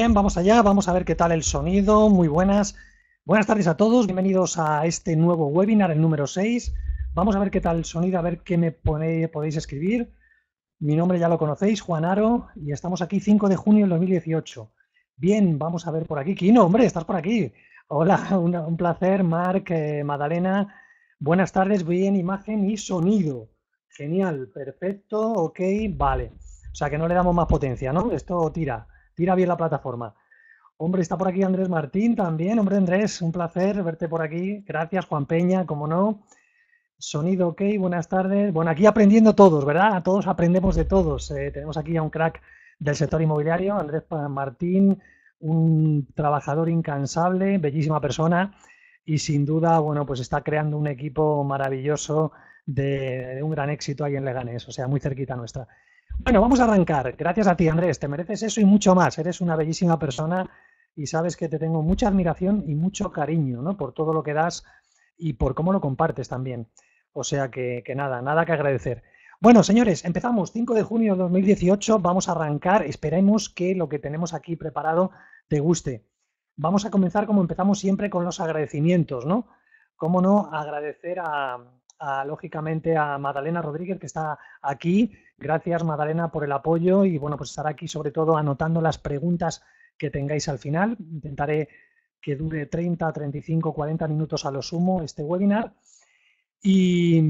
Bien, vamos allá, vamos a ver qué tal el sonido. Muy buenas. Buenas tardes a todos, bienvenidos a este nuevo webinar, el número 6. Vamos a ver qué tal el sonido, a ver qué me podéis escribir. Mi nombre ya lo conocéis, Juan Aro, y estamos aquí 5 de junio del 2018. Bien, vamos a ver por aquí. Kino, hombre, estás por aquí. Hola, un, placer, Marc, eh, Madalena. Buenas tardes, bien, imagen y sonido. Genial, perfecto, ok, vale. O sea que no le damos más potencia, ¿no? Esto tira, tira bien la plataforma. Hombre, está por aquí Andrés Martín también. Hombre, Andrés, un placer verte por aquí. Gracias, Juan Peña, como no. Sonido ok, buenas tardes. Bueno, aquí aprendiendo todos, ¿verdad? Todos aprendemos de todos. Eh, tenemos aquí a un crack del sector inmobiliario, Andrés Martín, un trabajador incansable, bellísima persona y sin duda, bueno, pues está creando un equipo maravilloso de, un gran éxito ahí en Leganés, o sea, muy cerquita nuestra. Bueno, vamos a arrancar. Gracias a ti, Andrés. Te mereces eso y mucho más. Eres una bellísima persona y sabes que te tengo mucha admiración y mucho cariño, ¿no? Por todo lo que das y por cómo lo compartes también. O sea que, nada, nada que agradecer. Bueno, señores, empezamos 5 de junio de 2018, vamos a arrancar, esperemos que lo que tenemos aquí preparado te guste. Vamos a comenzar como empezamos siempre con los agradecimientos, ¿no? Cómo no agradecer a, lógicamente a Madalena Rodríguez que está aquí. Gracias Madalena por el apoyo y bueno, pues estar aquí sobre todo anotando las preguntas que tengáis al final. Intentaré que dure 30, 35, 40 minutos a lo sumo este webinar. Y,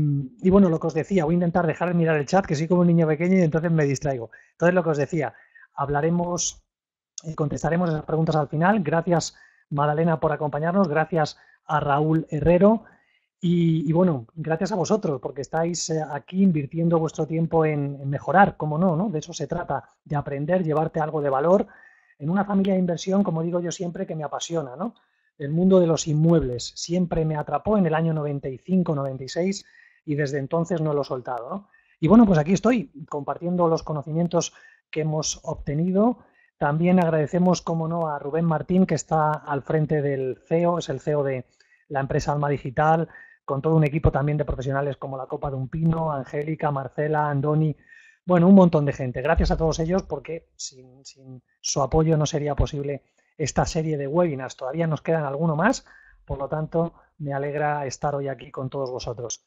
bueno, lo que os decía, voy a intentar dejar de mirar el chat, que soy como un niño pequeño y entonces me distraigo. Entonces, lo que os decía, hablaremos y contestaremos esas preguntas al final. Gracias, Madalena, por acompañarnos. Gracias a Raúl Herrero. Y, bueno, gracias a vosotros, porque estáis eh, aquí invirtiendo vuestro tiempo en, en, mejorar, como no, ¿no? De eso se trata, de aprender, llevarte algo de valor en una familia de inversión, como digo yo siempre, que me apasiona, ¿no? el mundo de los inmuebles. Siempre me atrapó en el año 95-96 y desde entonces no lo he soltado. Y bueno, pues aquí estoy compartiendo los conocimientos que hemos obtenido. También agradecemos, como no, a Rubén Martín, que está al frente del CEO, es el CEO de la empresa Alma Digital, con todo un equipo también de profesionales como la Copa de un Pino, Angélica, Marcela, Andoni, bueno, un montón de gente. Gracias a todos ellos porque sin, su apoyo no sería posible esta serie de webinars. Todavía nos quedan alguno más, por lo tanto, me alegra estar hoy aquí con todos vosotros.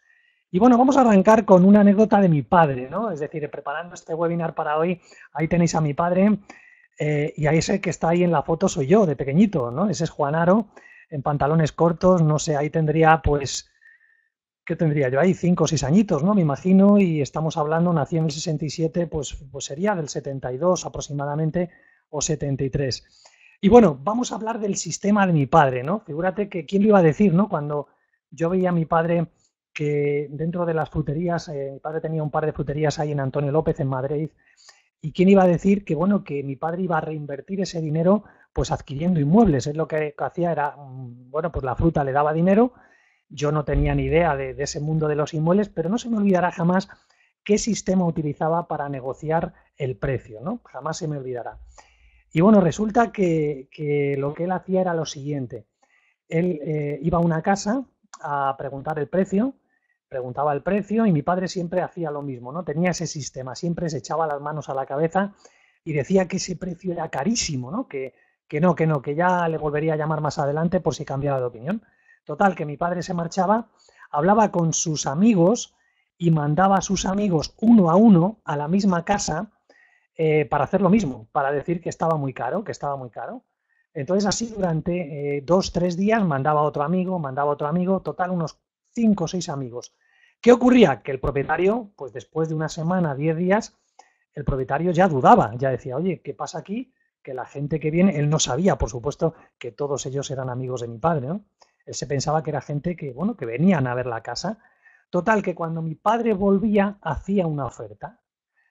Y bueno, vamos a arrancar con una anécdota de mi padre, ¿no? Es decir, preparando este webinar para hoy, ahí tenéis a mi padre eh, y ahí ese que está ahí en la foto soy yo, de pequeñito, ¿no? Ese es Juanaro, en pantalones cortos, no sé, ahí tendría pues, ¿qué tendría yo ahí? Cinco o seis añitos, ¿no? Me imagino, y estamos hablando, nací en el 67, pues, pues sería del 72 aproximadamente o 73. Y bueno, vamos a hablar del sistema de mi padre, ¿no? Figúrate que quién lo iba a decir, ¿no? Cuando yo veía a mi padre que dentro de las fruterías, eh, mi padre tenía un par de fruterías ahí en Antonio López, en Madrid, y quién iba a decir que, bueno, que mi padre iba a reinvertir ese dinero, pues adquiriendo inmuebles. Es lo que hacía era, mm, bueno, pues la fruta le daba dinero, yo no tenía ni idea de, ese mundo de los inmuebles, pero no se me olvidará jamás qué sistema utilizaba para negociar el precio, ¿no? Jamás se me olvidará. Y bueno, resulta que, lo que él hacía era lo siguiente. Él eh, iba a una casa a preguntar el precio, preguntaba el precio y mi padre siempre hacía lo mismo, ¿no? Tenía ese sistema, siempre se echaba las manos a la cabeza y decía que ese precio era carísimo, ¿no? Que, que no, que no, que ya le volvería a llamar más adelante por si cambiaba de opinión. Total, que mi padre se marchaba, hablaba con sus amigos y mandaba a sus amigos uno a uno a la misma casa eh, para hacer lo mismo, para decir que estaba muy caro, que estaba muy caro. Entonces así durante eh, dos, tres días mandaba otro amigo, mandaba otro amigo, total unos cinco o seis amigos. ¿Qué ocurría? Que el propietario, pues después de una semana, diez días, el propietario ya dudaba, ya decía, oye, ¿qué pasa aquí? Que la gente que viene, él no sabía, por supuesto, que todos ellos eran amigos de mi padre, ¿no? Se pensaba que era gente que, bueno, que venían a ver la casa. Total, que cuando mi padre volvía, hacía una oferta.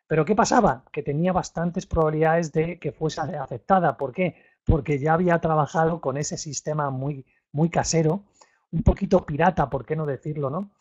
Pero ¿qué pasaba? Que tenía bastantes probabilidades de que fuese aceptada. ¿Por qué? Porque ya había trabajado con ese sistema muy, muy casero, un poquito pirata, ¿por qué no decirlo, no?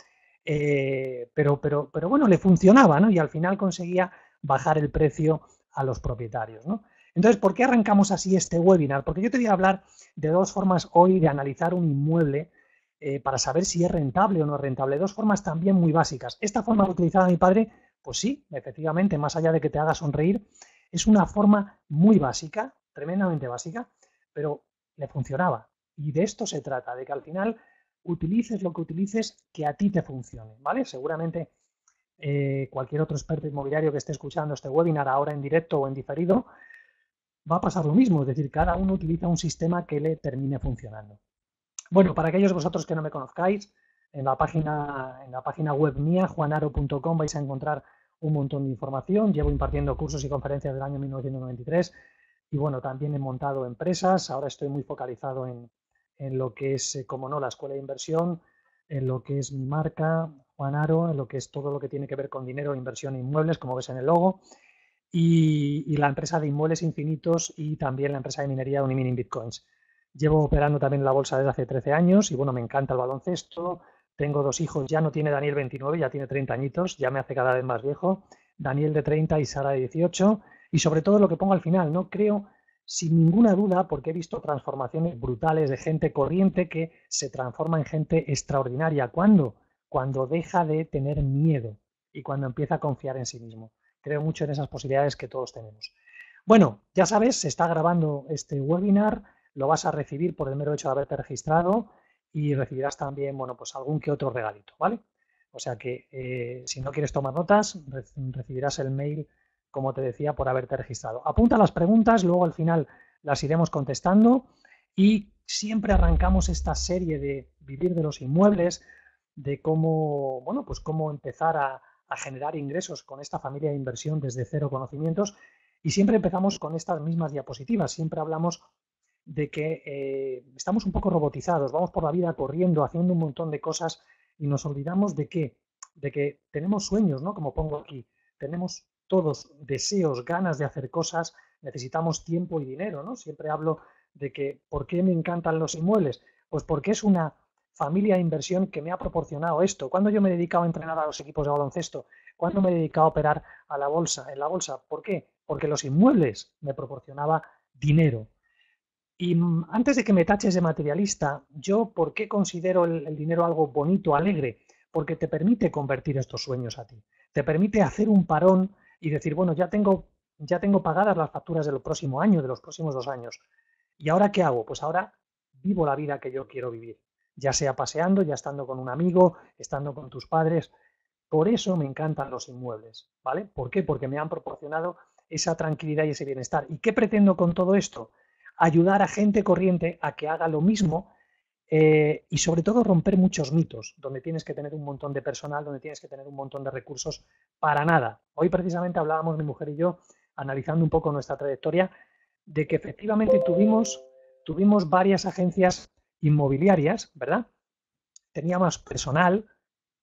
Eh, pero, pero, pero bueno, le funcionaba, ¿no? Y al final conseguía bajar el precio a los propietarios, ¿no? Entonces, ¿por qué arrancamos así este webinar? Porque yo te voy a hablar de dos formas hoy de analizar un inmueble eh, para saber si es rentable o no es rentable. Dos formas también muy básicas. Esta forma la utilizaba mi padre pues sí, efectivamente, más allá de que te haga sonreír, es una forma muy básica, tremendamente básica, pero le funcionaba. Y de esto se trata, de que al final utilices lo que utilices que a ti te funcione, ¿vale? Seguramente eh, cualquier otro experto inmobiliario que esté escuchando este webinar ahora en directo o en diferido, va a pasar lo mismo, es decir, cada uno utiliza un sistema que le termine funcionando. Bueno, para aquellos vosotros que no me conozcáis, en la página, en la página web mía, juanaro.com, vais a encontrar un montón de información. Llevo impartiendo cursos y conferencias del año 1993 y bueno, también he montado empresas. Ahora estoy muy focalizado en, en lo que es, eh, como no, la escuela de inversión, en lo que es mi marca, Juan Aro, en lo que es todo lo que tiene que ver con dinero, inversión e inmuebles, como ves en el logo, y, la empresa de inmuebles infinitos y también la empresa de minería Unimining Bitcoins. Llevo operando también en la bolsa desde hace 13 años y bueno, me encanta el baloncesto. Tengo dos hijos, ya no tiene Daniel 29, ya tiene 30 añitos, ya me hace cada vez más viejo. Daniel de 30 y Sara de 18. Y sobre todo lo que pongo al final, no creo sin ninguna duda, porque he visto transformaciones brutales de gente corriente que se transforma en gente extraordinaria. ¿Cuándo? Cuando deja de tener miedo y cuando empieza a confiar en sí mismo. Creo mucho en esas posibilidades que todos tenemos. Bueno, ya sabes, se está grabando este webinar, lo vas a recibir por el mero hecho de haberte registrado y recibirás también, bueno, pues algún que otro regalito, ¿vale? O sea que eh, si no quieres tomar notas, recibirás el mail como te decía, por haberte registrado. Apunta las preguntas, luego al final las iremos contestando y siempre arrancamos esta serie de vivir de los inmuebles, de cómo, bueno, pues cómo empezar a, generar ingresos con esta familia de inversión desde cero conocimientos y siempre empezamos con estas mismas diapositivas, siempre hablamos de que eh, estamos un poco robotizados, vamos por la vida corriendo, haciendo un montón de cosas y nos olvidamos de que, de que tenemos sueños, ¿no? Como pongo aquí, tenemos todos deseos, ganas de hacer cosas, necesitamos tiempo y dinero, ¿no? Siempre hablo de que, ¿por qué me encantan los inmuebles? Pues porque es una familia de inversión que me ha proporcionado esto. Cuando yo me he dedicado a entrenar a los equipos de baloncesto, cuando me he dedicado a operar a la bolsa, en la bolsa, ¿por qué? Porque los inmuebles me proporcionaba dinero. Y mm, antes de que me taches de materialista, yo, ¿por qué considero el, el dinero algo bonito, alegre? Porque te permite convertir estos sueños a ti. Te permite hacer un parón y decir, bueno, ya tengo, ya tengo pagadas las facturas del próximo año, de los próximos dos años. ¿Y ahora qué hago? Pues ahora vivo la vida que yo quiero vivir, ya sea paseando, ya estando con un amigo, estando con tus padres. Por eso me encantan los inmuebles, ¿vale? ¿Por qué? Porque me han proporcionado esa tranquilidad y ese bienestar. ¿Y qué pretendo con todo esto? Ayudar a gente corriente a que haga lo mismo eh, y sobre todo romper muchos mitos, donde tienes que tener un montón de personal, donde tienes que tener un montón de recursos para nada. Hoy precisamente hablábamos mi mujer y yo, analizando un poco nuestra trayectoria, de que efectivamente tuvimos, tuvimos varias agencias inmobiliarias, ¿verdad? Teníamos personal,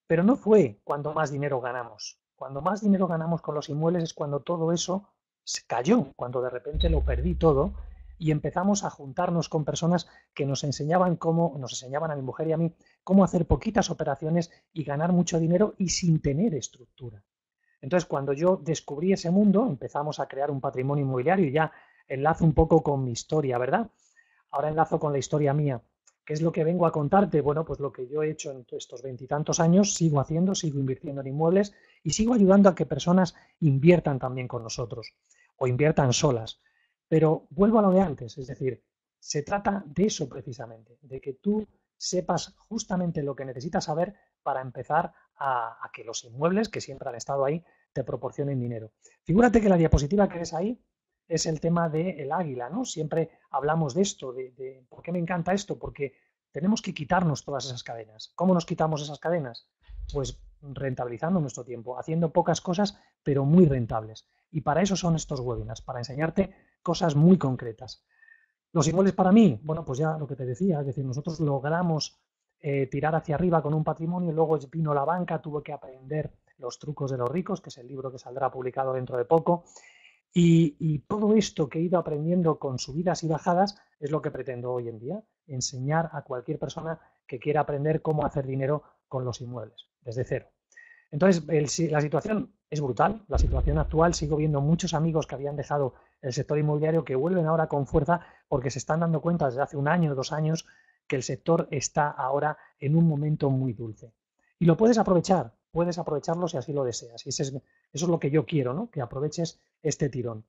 pero no fue cuando más dinero ganamos. Cuando más dinero ganamos con los inmuebles es cuando todo eso se cayó, cuando de repente lo perdí todo y empezamos a juntarnos con personas que nos enseñaban cómo, nos enseñaban a mi mujer y a mí, cómo hacer poquitas operaciones y ganar mucho dinero y sin tener estructura. Entonces, cuando yo descubrí ese mundo, empezamos a crear un patrimonio inmobiliario y ya enlazo un poco con mi historia, ¿verdad? Ahora enlazo con la historia mía. ¿Qué es lo que vengo a contarte? Bueno, pues lo que yo he hecho en estos veintitantos años, sigo haciendo, sigo invirtiendo en inmuebles y sigo ayudando a que personas inviertan también con nosotros o inviertan solas. Pero vuelvo a lo de antes, es decir, se trata de eso precisamente, de que tú sepas justamente lo que necesitas saber para empezar a, que los inmuebles, que siempre han estado ahí, te proporcionen dinero. Figúrate que la diapositiva que ves ahí es el tema del águila, ¿no? Siempre hablamos de esto, de, de por qué me encanta esto, porque tenemos que quitarnos todas esas cadenas. ¿Cómo nos quitamos esas cadenas? Pues rentabilizando nuestro tiempo, haciendo pocas cosas, pero muy rentables. Y para eso son estos webinars, para enseñarte cosas muy concretas. Los inmuebles para mí, bueno, pues ya lo que te decía, es decir, nosotros logramos eh, tirar hacia arriba con un patrimonio, luego vino la banca, tuve que aprender los trucos de los ricos, que es el libro que saldrá publicado dentro de poco, y, todo esto que he ido aprendiendo con subidas y bajadas es lo que pretendo hoy en día, enseñar a cualquier persona que quiera aprender cómo hacer dinero con los inmuebles, desde cero. Entonces, la situación es brutal. La situación actual, sigo viendo muchos amigos que habían dejado el sector inmobiliario que vuelven ahora con fuerza porque se están dando cuenta desde hace un año o dos años que el sector está ahora en un momento muy dulce. Y lo puedes aprovechar, puedes aprovecharlo si así lo deseas. Y eso es, eso es lo que yo quiero, ¿no? que aproveches este tirón.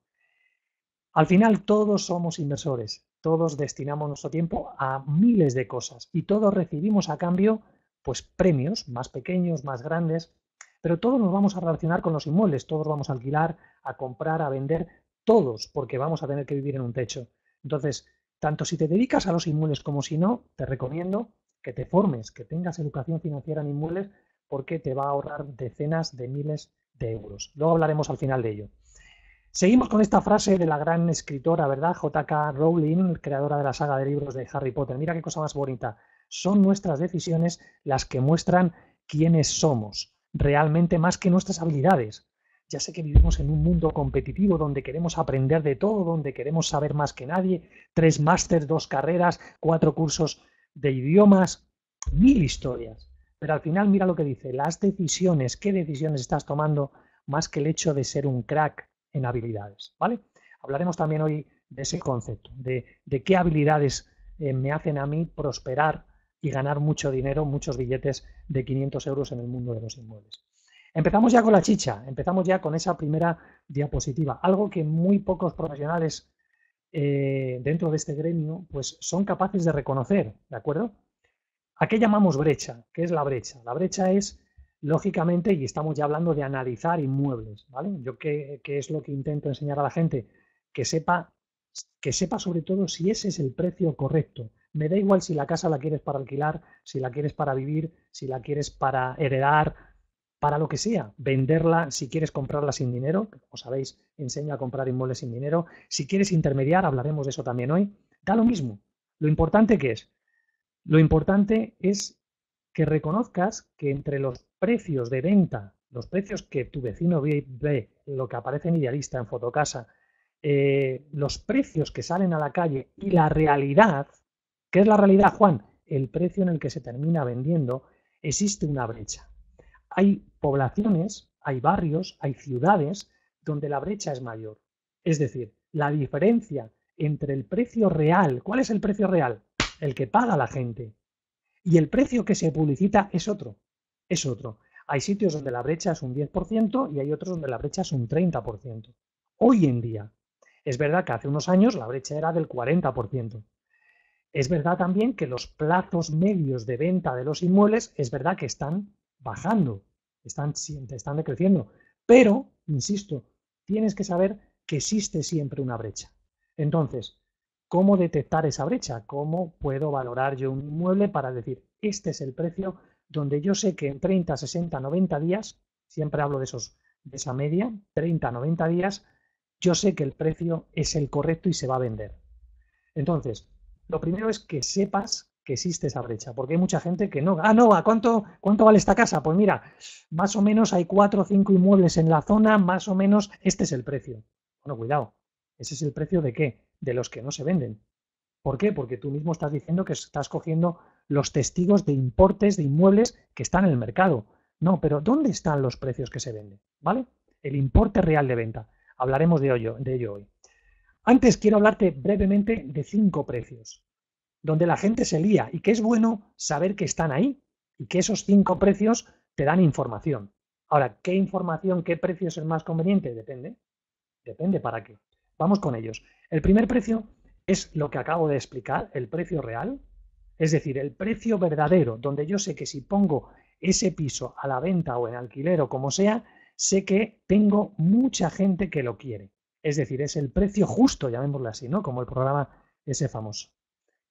Al final todos somos inversores, todos destinamos nuestro tiempo a miles de cosas y todos recibimos a cambio pues premios más pequeños, más grandes, pero todos nos vamos a relacionar con los inmuebles, todos vamos a alquilar, a comprar, a vender, todos, porque vamos a tener que vivir en un techo. Entonces, tanto si te dedicas a los inmuebles como si no, te recomiendo que te formes, que tengas educación financiera en inmuebles, porque te va a ahorrar decenas de miles de euros. Luego hablaremos al final de ello. Seguimos con esta frase de la gran escritora, ¿verdad? J.K. Rowling, creadora de la saga de libros de Harry Potter. Mira qué cosa más bonita. Son nuestras decisiones las que muestran quiénes somos, realmente más que nuestras habilidades. Ya sé que vivimos en un mundo competitivo donde queremos aprender de todo, donde queremos saber más que nadie, tres másteres, dos carreras, cuatro cursos de idiomas, mil historias. Pero al final mira lo que dice, las decisiones, qué decisiones estás tomando más que el hecho de ser un crack en habilidades, ¿vale? Hablaremos también hoy de ese concepto, de, qué habilidades eh, me hacen a mí prosperar y ganar mucho dinero, muchos billetes de 500 euros en el mundo de los inmuebles. Empezamos ya con la chicha, empezamos ya con esa primera diapositiva, algo que muy pocos profesionales eh, dentro de este gremio pues son capaces de reconocer, ¿de acuerdo? ¿A qué llamamos brecha? ¿Qué es la brecha? La brecha es, lógicamente, y estamos ya hablando de analizar inmuebles, ¿vale? Yo qué, qué es lo que intento enseñar a la gente, que sepa, que sepa sobre todo si ese es el precio correcto. Me da igual si la casa la quieres para alquilar, si la quieres para vivir, si la quieres para heredar, para lo que sea, venderla si quieres comprarla sin dinero, como sabéis, enseño a comprar inmuebles sin dinero, si quieres intermediar, hablaremos de eso también hoy, da lo mismo. Lo importante que es, lo importante es que reconozcas que entre los precios de venta, los precios que tu vecino ve, lo que aparece en Idealista, en Fotocasa, eh, los precios que salen a la calle y la realidad, ¿qué es la realidad, Juan? El precio en el que se termina vendiendo, existe una brecha hay poblaciones, hay barrios, hay ciudades donde la brecha es mayor. Es decir, la diferencia entre el precio real, ¿cuál es el precio real? El que paga la gente. Y el precio que se publicita es otro, es otro. Hay sitios donde la brecha es un 10% y hay otros donde la brecha es un 30%. Hoy en día, es verdad que hace unos años la brecha era del 40%. Es verdad también que los plazos medios de venta de los inmuebles es verdad que están bajando, están, están decreciendo. Pero, insisto, tienes que saber que existe siempre una brecha. Entonces, ¿cómo detectar esa brecha? ¿Cómo puedo valorar yo un inmueble para decir, este es el precio donde yo sé que en 30, 60, 90 días, siempre hablo de esos de esa media, 30, 90 días, yo sé que el precio es el correcto y se va a vender. Entonces, lo primero es que sepas que existe esa brecha, porque hay mucha gente que no, ah, no, ¿a cuánto, cuánto vale esta casa? Pues mira, más o menos hay cuatro o cinco inmuebles en la zona, más o menos este es el precio. Bueno, cuidado, ese es el precio de qué? De los que no se venden. ¿Por qué? Porque tú mismo estás diciendo que estás cogiendo los testigos de importes de inmuebles que están en el mercado. No, pero ¿dónde están los precios que se venden? ¿Vale? El importe real de venta. Hablaremos de ello, de ello hoy. Antes quiero hablarte brevemente de cinco precios donde la gente se lía y que es bueno saber que están ahí y que esos cinco precios te dan información. Ahora, ¿qué información, qué precio es el más conveniente? Depende. Depende para qué. Vamos con ellos. El primer precio es lo que acabo de explicar, el precio real, es decir, el precio verdadero, donde yo sé que si pongo ese piso a la venta o en alquiler o como sea, sé que tengo mucha gente que lo quiere. Es decir, es el precio justo, llamémoslo así, ¿no? Como el programa ese famoso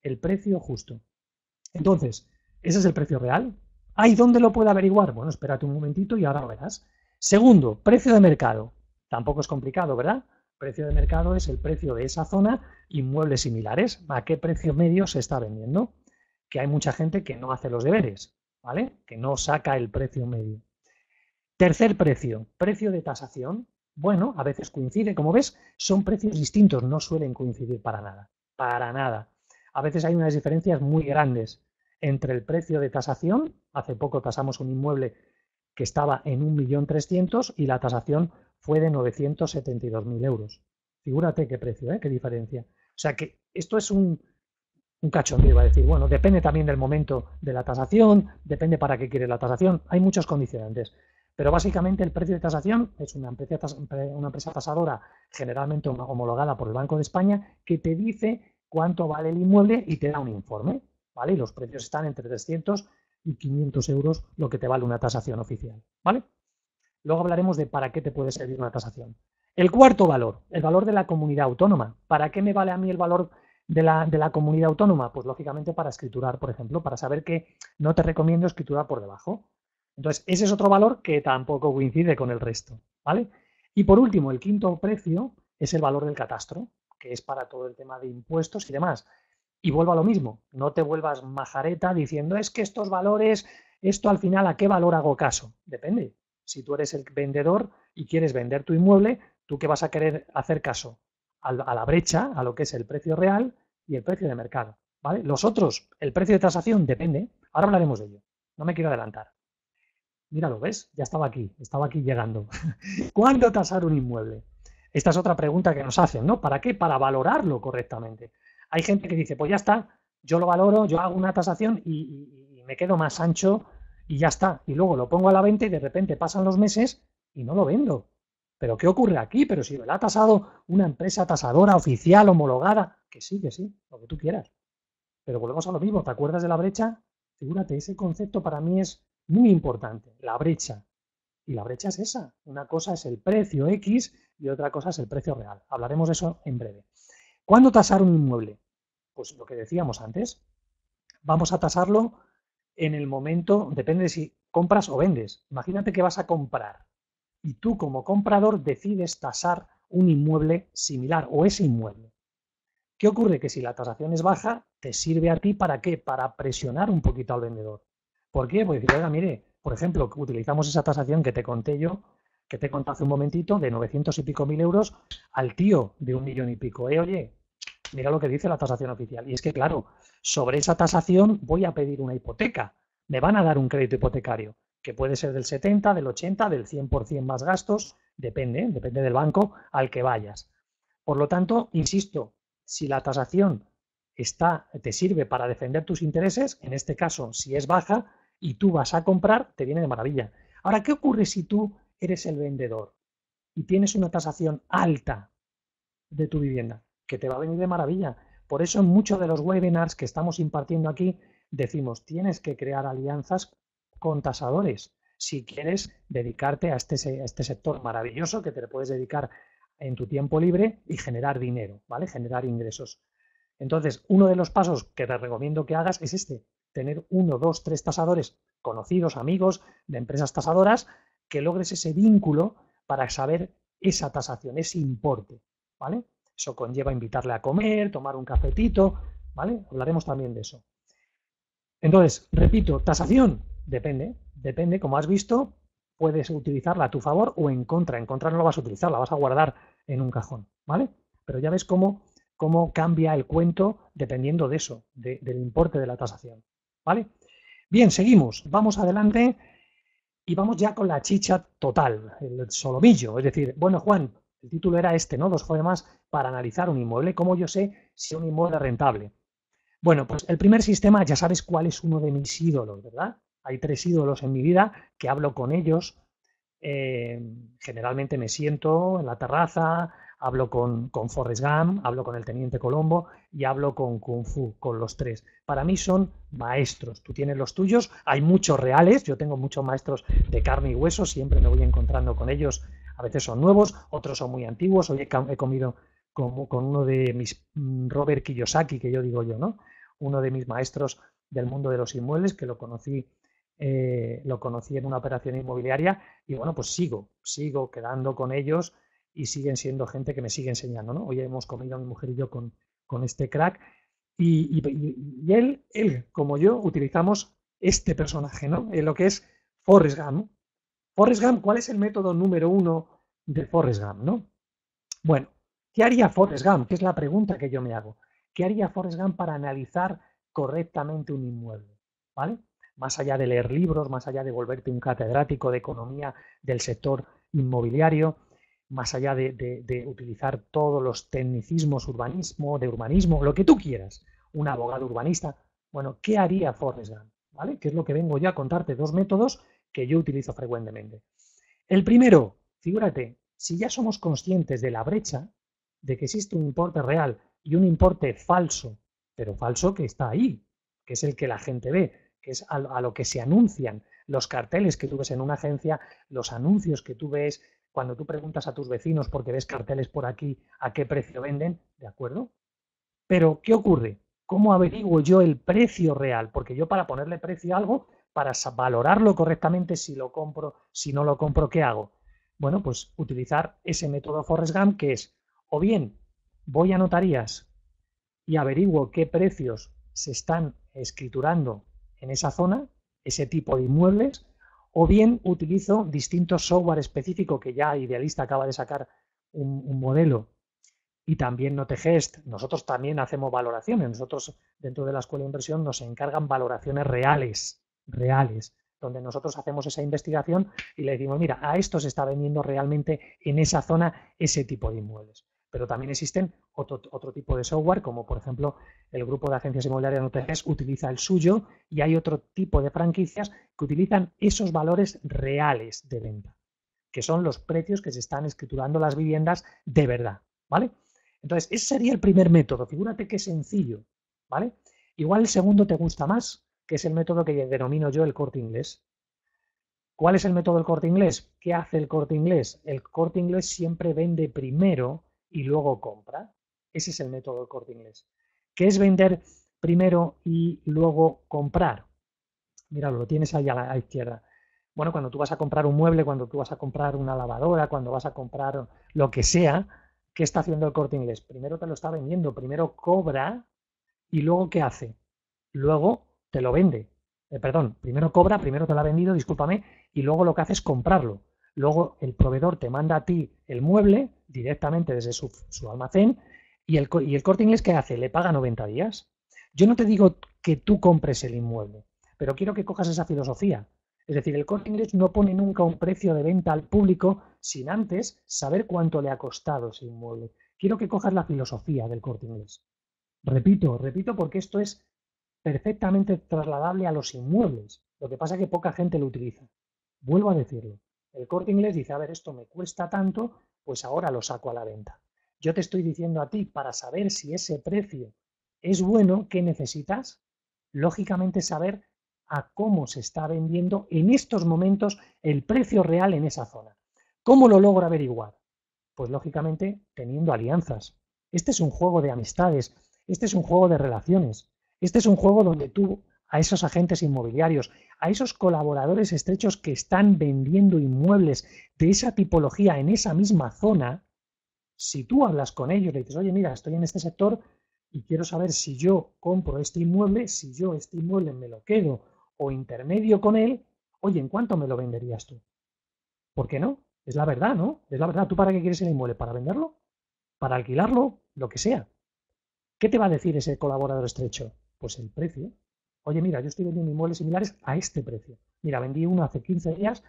el precio justo. Entonces, ¿ese es el precio real? ¿Hay dónde lo puedo averiguar? Bueno, espérate un momentito y ahora lo verás. Segundo, precio de mercado. Tampoco es complicado, ¿verdad? Precio de mercado es el precio de esa zona, inmuebles similares. ¿A qué precio medio se está vendiendo? Que hay mucha gente que no hace los deberes, ¿vale? Que no saca el precio medio. Tercer precio, precio de tasación. Bueno, a veces coincide, como ves, son precios distintos, no suelen coincidir para nada, para nada a veces hay unas diferencias muy grandes entre el precio de tasación, hace poco tasamos un inmueble que estaba en 1.300.000 y la tasación fue de 972.000 euros. Figúrate qué precio, ¿eh? qué diferencia. O sea que esto es un, un cachondeo, va a decir, bueno, depende también del momento de la tasación, depende para qué quiere la tasación, hay muchos condicionantes. Pero básicamente el precio de tasación es una empresa, una empresa tasadora generalmente homologada por el Banco de España que te dice cuánto vale el inmueble y te da un informe, ¿vale? Y los precios están entre 300 y 500 euros lo que te vale una tasación oficial, ¿vale? Luego hablaremos de para qué te puede servir una tasación. El cuarto valor, el valor de la comunidad autónoma. ¿Para qué me vale a mí el valor de la, de la, comunidad autónoma? Pues lógicamente para escriturar, por ejemplo, para saber que no te recomiendo escriturar por debajo. Entonces, ese es otro valor que tampoco coincide con el resto, ¿vale? Y por último, el quinto precio es el valor del catastro, que es para todo el tema de impuestos y demás. Y vuelvo a lo mismo, no te vuelvas majareta diciendo es que estos valores, esto al final, ¿a qué valor hago caso? Depende. Si tú eres el vendedor y quieres vender tu inmueble, ¿tú qué vas a querer hacer caso? A la brecha, a lo que es el precio real y el precio de mercado. ¿vale? Los otros, el precio de tasación depende. Ahora hablaremos de ello. No me quiero adelantar. Míralo, ¿ves? Ya estaba aquí, estaba aquí llegando. ¿Cuándo tasar un inmueble? Esta es otra pregunta que nos hacen, ¿no? ¿Para qué? Para valorarlo correctamente. Hay gente que dice, pues ya está, yo lo valoro, yo hago una tasación y, me quedo más ancho y ya está. Y luego lo pongo a la venta y de repente pasan los meses y no lo vendo. ¿Pero qué ocurre aquí? Pero si la ha tasado una empresa tasadora oficial, homologada, que sí, que sí, lo que tú quieras. Pero volvemos a lo mismo, ¿te acuerdas de la brecha? Figúrate, ese concepto para mí es muy importante, la brecha. Y la brecha es esa. Una cosa es el precio X y otra cosa es el precio real. Hablaremos de eso en breve. ¿Cuándo tasar un inmueble? Pues lo que decíamos antes. Vamos a tasarlo en el momento, depende de si compras o vendes. Imagínate que vas a comprar y tú como comprador decides tasar un inmueble similar o ese inmueble. ¿Qué ocurre? Que si la tasación es baja, te sirve a ti para qué? Para presionar un poquito al vendedor. ¿Por qué? Porque decir, oiga, mire, por ejemplo, utilizamos esa tasación que te conté yo, que te contado hace un momentito, de 900 y pico mil euros al tío de un millón y pico. Eh, oye, mira lo que dice la tasación oficial. Y es que, claro, sobre esa tasación voy a pedir una hipoteca. Me van a dar un crédito hipotecario, que puede ser del 70, del 80, del 100% más gastos, depende, depende del banco al que vayas. Por lo tanto, insisto, si la tasación está, te sirve para defender tus intereses, en este caso, si es baja y tú vas a comprar, te viene de maravilla. Ahora, ¿qué ocurre si tú eres el vendedor y tienes una tasación alta de tu vivienda? Que te va a venir de maravilla. Por eso en muchos de los webinars que estamos impartiendo aquí decimos, tienes que crear alianzas con tasadores si quieres dedicarte a este, este sector maravilloso que te puedes dedicar en tu tiempo libre y generar dinero, ¿vale? Generar ingresos. Entonces, uno de los pasos que te recomiendo que hagas es este, tener uno, dos, tres tasadores conocidos, amigos de empresas tasadoras, que logres ese vínculo para saber esa tasación, ese importe, ¿vale? Eso conlleva invitarle a comer, tomar un cafetito, ¿vale? Hablaremos también de eso. Entonces, repito, tasación, depende, depende, como has visto, puedes utilizarla a tu favor o en contra. En contra no lo vas a utilizar, la vas a guardar en un cajón, ¿vale? Pero ya ves cómo cómo cambia el cuento dependiendo de eso, del importe de la tasación. ¿Vale? Bien, seguimos. Vamos adelante y vamos ya con la chicha total, el solomillo. Es decir, bueno, Juan, el título era este, ¿no? Dos más para analizar un inmueble. ¿Cómo yo sé si un inmueble rentable? Bueno, pues el primer sistema, ya sabes cuál es uno de mis ídolos, ¿verdad? Hay tres ídolos en mi vida que hablo con ellos. Eh, generalmente me siento en la terraza, hablo con, con Forrest Gump, hablo con el Teniente Colombo y hablo con Kung Fu, con los tres. Para mí son maestros. Tú tienes los tuyos, hay muchos reales, yo tengo muchos maestros de carne y hueso, siempre me voy encontrando con ellos. A veces son nuevos, otros son muy antiguos. Hoy he, comido con, uno de mis mm, Robert Kiyosaki, que yo digo yo, ¿no? Uno de mis maestros del mundo de los inmuebles, que lo conocí eh, lo conocí en una operación inmobiliaria y bueno, pues sigo, sigo quedando con ellos y siguen siendo gente que me sigue enseñando, ¿no? Hoy hemos comido mi mujer y yo con, con este crack y, él, él, como yo, utilizamos este personaje, ¿no? Lo que es Forrest Gump. Forrest Gump, ¿cuál es el método número uno de Forrest Gump, no? Bueno, ¿qué haría Forrest Gump? Que es la pregunta que yo me hago. ¿Qué haría Forrest Gump para analizar correctamente un inmueble? ¿Vale? Más allá de leer libros, más allá de volverte un catedrático de economía del sector inmobiliario, más allá de, utilizar todos los tecnicismos urbanismo, de urbanismo, lo que tú quieras, un abogado urbanista. Bueno, ¿qué haría Forrest Gump? ¿Vale? Que es lo que vengo ya a contarte, dos métodos que yo utilizo frecuentemente. El primero, figúrate, si ya somos conscientes de la brecha, de que existe un importe real y un importe falso, pero falso que está ahí, que es el que la gente ve, que es a, lo que se anuncian, los carteles que tú ves en una agencia, los anuncios que tú ves, cuando tú preguntas a tus vecinos porque ves carteles por aquí a qué precio venden, ¿de acuerdo? Pero, ¿qué ocurre? ¿Cómo averiguo yo el precio real? Porque yo para ponerle precio a algo, para valorarlo correctamente, si lo compro, si no lo compro, ¿qué hago? Bueno, pues utilizar ese método Forrest Gump que es, o bien voy a notarías y averiguo qué precios se están escriturando en esa zona, ese tipo de inmuebles, o bien utilizo distintos software específicos que ya Idealista acaba de sacar un, un modelo y también NoteGest, nosotros también hacemos valoraciones. Nosotros dentro de la escuela de inversión nos encargan valoraciones reales, reales, donde nosotros hacemos esa investigación y le decimos, mira, a esto se está vendiendo realmente en esa zona ese tipo de inmuebles. Pero también existen otro, otro tipo de software, como por ejemplo el grupo de agencias inmobiliarias NoteGest utiliza el suyo y hay otro tipo de franquicias que utilizan esos valores reales de venta, que son los precios que se están escriturando las viviendas de verdad, ¿vale? Entonces, ese sería el primer método. Figúrate qué sencillo, ¿vale? Igual el segundo te gusta más, que es el método que denomino yo el corte inglés. ¿Cuál es el método del corte inglés? ¿Qué hace el corte inglés? El corte inglés siempre vende primero y luego compra. Ese es el método del corte inglés. ¿Qué es vender primero y luego comprar? Míralo, lo tienes ahí a la izquierda. Bueno, cuando tú vas a comprar un mueble, cuando tú vas a comprar una lavadora, cuando vas a comprar lo que sea, ¿Qué está haciendo el corte inglés? Primero te lo está vendiendo, primero cobra y luego ¿qué hace? Luego te lo vende. Eh, perdón, primero cobra, primero te lo ha vendido, discúlpame, y luego lo que hace es comprarlo. Luego el proveedor te manda a ti el mueble directamente desde su, almacén y el, y el corte inglés ¿qué hace? Le paga 90 días. Yo no te digo que tú compres el inmueble, pero quiero que cojas esa filosofía. Es decir, el corte inglés no pone nunca un precio de venta al público sin antes saber cuánto le ha costado ese inmueble. Quiero que cojas la filosofía del corte inglés. Repito, repito porque esto es perfectamente trasladable a los inmuebles. Lo que pasa es que poca gente lo utiliza. Vuelvo a decirlo. El corte inglés dice, a ver, esto me cuesta tanto, pues ahora lo saco a la venta. Yo te estoy diciendo a ti, para saber si ese precio es bueno, ¿qué necesitas? Lógicamente saber a cómo se está vendiendo en estos momentos el precio real en esa zona. ¿Cómo lo logro averiguar? Pues lógicamente teniendo alianzas. Este es un juego de amistades, este es un juego de relaciones, este es un juego donde tú a esos agentes inmobiliarios, a esos colaboradores estrechos que están vendiendo inmuebles de esa tipología en esa misma zona, si tú hablas con ellos y dices, oye, mira, estoy en este sector y quiero saber si yo compro este inmueble, si yo este inmueble me lo quedo o intermedio con él, oye, ¿en cuánto me lo venderías tú? ¿Por qué no? Es la verdad, ¿no? Es la verdad. ¿Tú para qué quieres el inmueble? ¿Para venderlo? ¿Para alquilarlo? Lo que sea. ¿Qué te va a decir ese colaborador estrecho? Pues el precio. Oye, mira, yo estoy vendiendo inmuebles similares a este precio. Mira, vendí uno hace 15 días,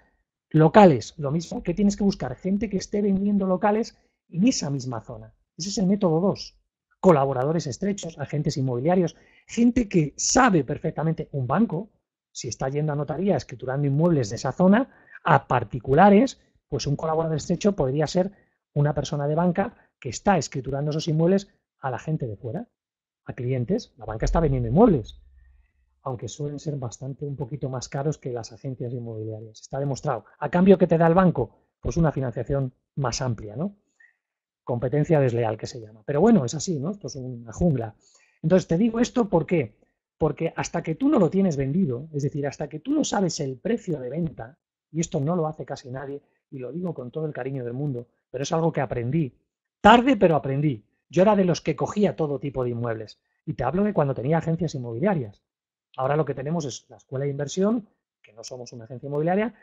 locales, lo mismo. ¿Qué tienes que buscar? Gente que esté vendiendo locales en esa misma zona. Ese es el método 2. Colaboradores estrechos, agentes inmobiliarios, gente que sabe perfectamente un banco, si está yendo a notaría escriturando inmuebles de esa zona, a particulares, pues un colaborador estrecho podría ser una persona de banca que está escriturando esos inmuebles a la gente de fuera, a clientes. La banca está vendiendo inmuebles, aunque suelen ser bastante un poquito más caros que las agencias inmobiliarias. Está demostrado. ¿A cambio que te da el banco? Pues una financiación más amplia, ¿no? Competencia desleal que se llama. Pero bueno, es así, ¿no? Esto es una jungla. Entonces te digo esto porque porque hasta que tú no lo tienes vendido, es decir, hasta que tú no sabes el precio de venta, y esto no lo hace casi nadie, y lo digo con todo el cariño del mundo, pero es algo que aprendí. Tarde, pero aprendí. Yo era de los que cogía todo tipo de inmuebles. Y te hablo de cuando tenía agencias inmobiliarias. Ahora lo que tenemos es la escuela de inversión, que no somos una agencia inmobiliaria,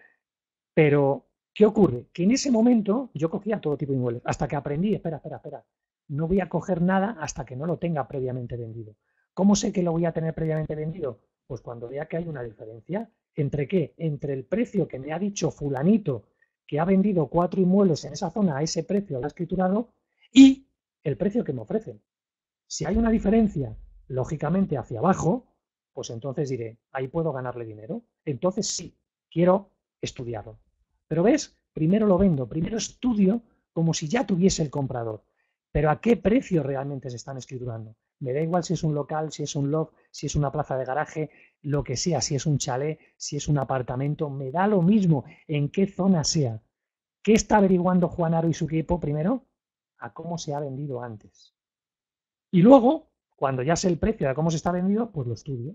pero ¿qué ocurre? Que en ese momento yo cogía todo tipo de inmuebles, hasta que aprendí, espera, espera, espera, no voy a coger nada hasta que no lo tenga previamente vendido. ¿Cómo sé que lo voy a tener previamente vendido? Pues cuando vea que hay una diferencia. ¿Entre qué? Entre el precio que me ha dicho fulanito que ha vendido cuatro inmuebles en esa zona a ese precio, lo ha escriturado, y el precio que me ofrecen. Si hay una diferencia, lógicamente, hacia abajo, pues entonces diré, ahí puedo ganarle dinero. Entonces sí, quiero estudiarlo. Pero ves primero lo vendo, primero estudio como si ya tuviese el comprador. Pero ¿a qué precio realmente se están escriturando? Me da igual si es un local, si es un loft, si es una plaza de garaje, lo que sea, si es un chalet, si es un apartamento, me da lo mismo en qué zona sea. ¿Qué está averiguando Juanaro y su equipo primero? A cómo se ha vendido antes. Y luego, cuando ya sé el precio de cómo se está vendido, pues lo estudio.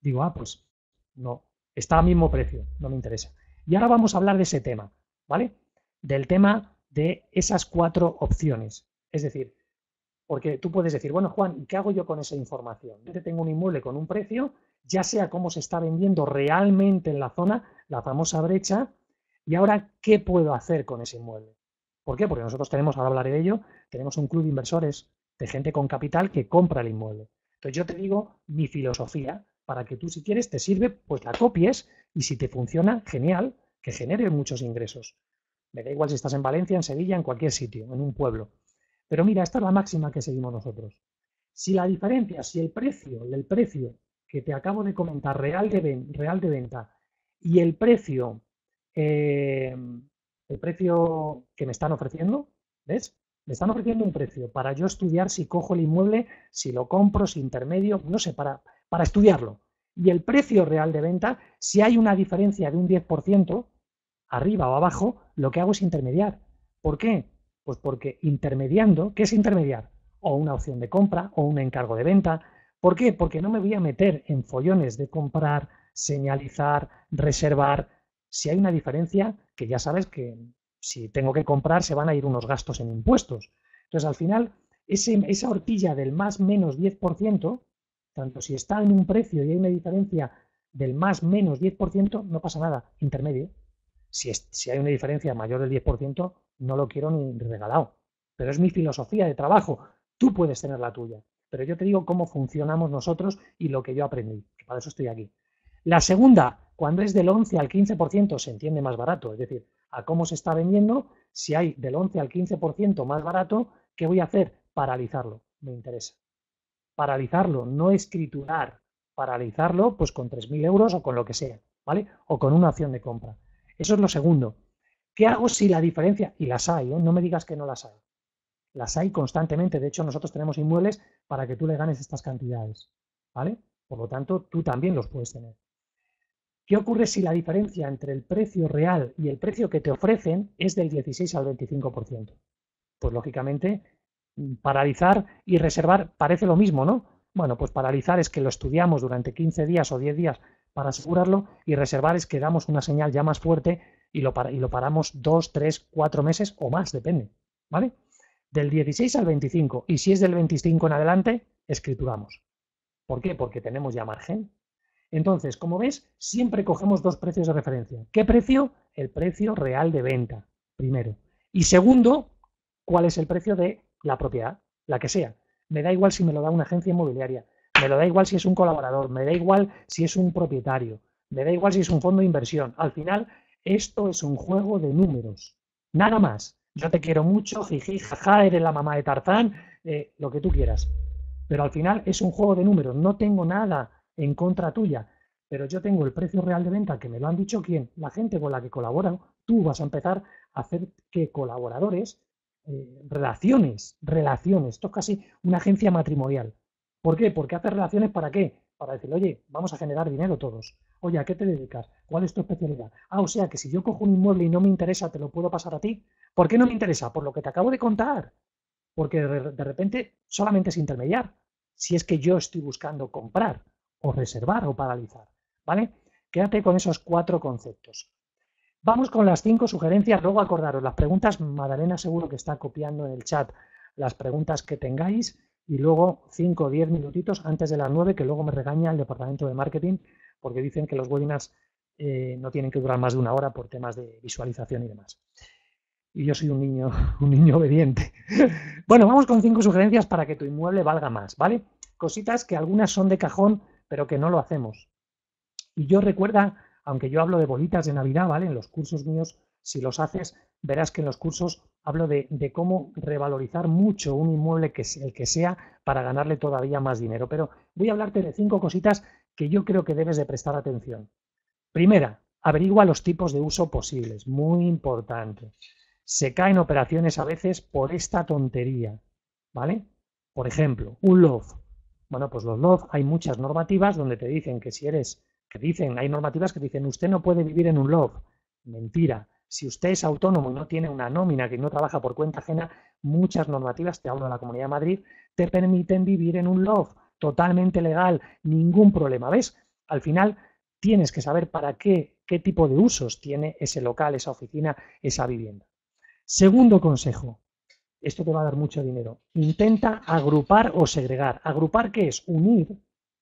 Digo, ah, pues no, está al mismo precio, no me interesa. Y ahora vamos a hablar de ese tema, ¿vale? Del tema de esas cuatro opciones. Es decir, porque tú puedes decir, bueno, Juan, ¿qué hago yo con esa información? Yo tengo un inmueble con un precio, ya sea cómo se está vendiendo realmente en la zona, la famosa brecha, y ahora, ¿qué puedo hacer con ese inmueble? ¿Por qué? Porque nosotros tenemos, ahora hablaré de ello, tenemos un club de inversores, de gente con capital que compra el inmueble. Entonces yo te digo mi filosofía para que tú si quieres te sirve, pues la copies y si te funciona, genial, que genere muchos ingresos. Me da igual si estás en Valencia, en Sevilla, en cualquier sitio, en un pueblo. Pero mira, esta es la máxima que seguimos nosotros. Si la diferencia, si el precio, el precio que te acabo de comentar, real de, real de venta, y el precio, eh, el precio que me están ofreciendo, ¿ves? Me están ofreciendo un precio para yo estudiar si cojo el inmueble, si lo compro, si intermedio, no sé, para, para estudiarlo. Y el precio real de venta, si hay una diferencia de un 10%, arriba o abajo, lo que hago es intermediar. ¿Por qué? Pues porque intermediando, ¿qué es intermediar? O una opción de compra o un encargo de venta. ¿Por qué? Porque no me voy a meter en follones de comprar, señalizar, reservar. Si hay una diferencia, que ya sabes que si tengo que comprar se van a ir unos gastos en impuestos. Entonces, al final, esa horquilla del más menos 10%, tanto si está en un precio y hay una diferencia del más menos 10%, no pasa nada, intermedio. Si, si hay una diferencia mayor del 10%, no lo quiero ni regalado. Pero es mi filosofía de trabajo. Tú puedes tener la tuya. Pero yo te digo cómo funcionamos nosotros y lo que yo aprendí. Para eso estoy aquí. La segunda, cuando es del 11 al 15%, se entiende más barato. Es decir, a cómo se está vendiendo. Si hay del 11 al 15% más barato, ¿qué voy a hacer? Paralizarlo. Me interesa. Paralizarlo, no escriturar. Paralizarlo pues con 3.000 euros o con lo que sea. ¿Vale? O con una opción de compra. Eso es lo segundo. ¿Qué hago si la diferencia, y las hay, ¿eh? no me digas que no las hay, las hay constantemente, de hecho nosotros tenemos inmuebles para que tú le ganes estas cantidades, ¿vale? Por lo tanto, tú también los puedes tener. ¿Qué ocurre si la diferencia entre el precio real y el precio que te ofrecen es del 16 al 25%? Pues lógicamente, paralizar y reservar parece lo mismo, ¿no? Bueno, pues paralizar es que lo estudiamos durante 15 días o 10 días para asegurarlo y reservar es que damos una señal ya más fuerte y lo, y lo paramos dos, tres, cuatro meses o más, depende. ¿Vale? Del 16 al 25. Y si es del 25 en adelante, escrituramos. ¿Por qué? Porque tenemos ya margen. Entonces, como ves, siempre cogemos dos precios de referencia. ¿Qué precio? El precio real de venta, primero. Y segundo, ¿cuál es el precio de la propiedad? La que sea. Me da igual si me lo da una agencia inmobiliaria, me lo da igual si es un colaborador, me da igual si es un propietario, me da igual si es un fondo de inversión. Al final, esto es un juego de números. Nada más. Yo te quiero mucho, jiji, jaja, eres la mamá de Tarzán, eh, lo que tú quieras. Pero al final es un juego de números. No tengo nada en contra tuya. Pero yo tengo el precio real de venta, que me lo han dicho quién, la gente con la que colaboran. Tú vas a empezar a hacer que colaboradores, eh, relaciones, relaciones. Esto es casi una agencia matrimonial. ¿Por qué? Porque hace relaciones para qué? Para decir, oye, vamos a generar dinero todos. Oye, ¿a qué te dedicas? ¿Cuál es tu especialidad? Ah, o sea que si yo cojo un inmueble y no me interesa, ¿te lo puedo pasar a ti? ¿Por qué no me interesa? Por lo que te acabo de contar. Porque de repente solamente es intermediar. Si es que yo estoy buscando comprar o reservar o paralizar. ¿Vale? Quédate con esos cuatro conceptos. Vamos con las cinco sugerencias. Luego acordaros las preguntas. Madalena seguro que está copiando en el chat las preguntas que tengáis. Y luego cinco o diez minutitos antes de las nueve, que luego me regaña el departamento de marketing porque dicen que los webinars eh, no tienen que durar más de una hora por temas de visualización y demás. Y yo soy un niño, un niño obediente. bueno, vamos con cinco sugerencias para que tu inmueble valga más, ¿vale? Cositas que algunas son de cajón, pero que no lo hacemos. Y yo recuerda, aunque yo hablo de bolitas de Navidad, ¿vale? En los cursos míos, si los haces, verás que en los cursos hablo de, cómo revalorizar mucho un inmueble que el que sea para ganarle todavía más dinero. Pero voy a hablarte de cinco cositas que yo creo que debes de prestar atención. Primera, Averigua los tipos de uso posibles, muy importante. Se caen operaciones a veces por esta tontería, ¿vale? Por ejemplo, un loft. Bueno, pues los loft hay muchas normativas donde te dicen que si eres, que dicen, hay normativas que dicen usted no puede vivir en un loft. Mentira. Si usted es autónomo y no tiene una nómina, que no trabaja por cuenta ajena, muchas normativas, te hablo de la Comunidad de Madrid, te permiten vivir en un loft totalmente legal, ningún problema. ¿Ves? Al final tienes que saber para qué, qué tipo de usos tiene ese local, esa oficina, esa vivienda. Segundo consejo, esto te va a dar mucho dinero. Intenta agrupar o segregar. ¿Agrupar qué es? Unir.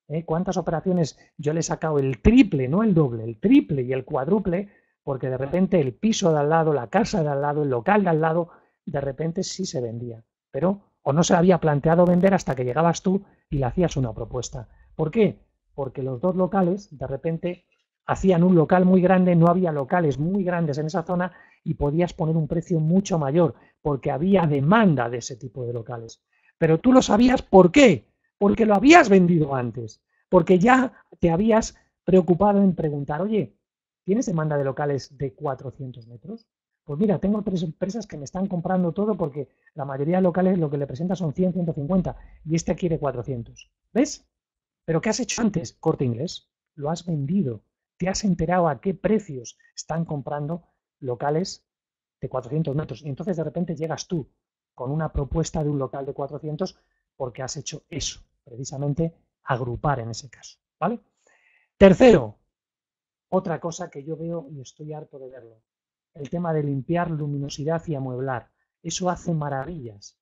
¿eh? ¿Cuántas operaciones yo le he sacado el triple, no el doble, el triple y el cuádruple porque de repente el piso de al lado, la casa de al lado, el local de al lado, de repente sí se vendía. Pero o no se había planteado vender hasta que llegabas tú y le hacías una propuesta. ¿Por qué? Porque los dos locales de repente hacían un local muy grande, no había locales muy grandes en esa zona y podías poner un precio mucho mayor porque había demanda de ese tipo de locales. Pero tú lo sabías, ¿por qué? Porque lo habías vendido antes, porque ya te habías preocupado en preguntar, oye, ¿Tienes demanda de locales de 400 metros? Pues mira, tengo tres empresas que me están comprando todo porque la mayoría de locales lo que le presenta son 100, 150 y este quiere 400. ¿Ves? ¿Pero qué has hecho antes? Corte inglés. Lo has vendido. Te has enterado a qué precios están comprando locales de 400 metros. Y entonces de repente llegas tú con una propuesta de un local de 400 porque has hecho eso, precisamente agrupar en ese caso. ¿Vale? Tercero, otra cosa que yo veo y estoy harto de verlo, el tema de limpiar luminosidad y amueblar. Eso hace maravillas.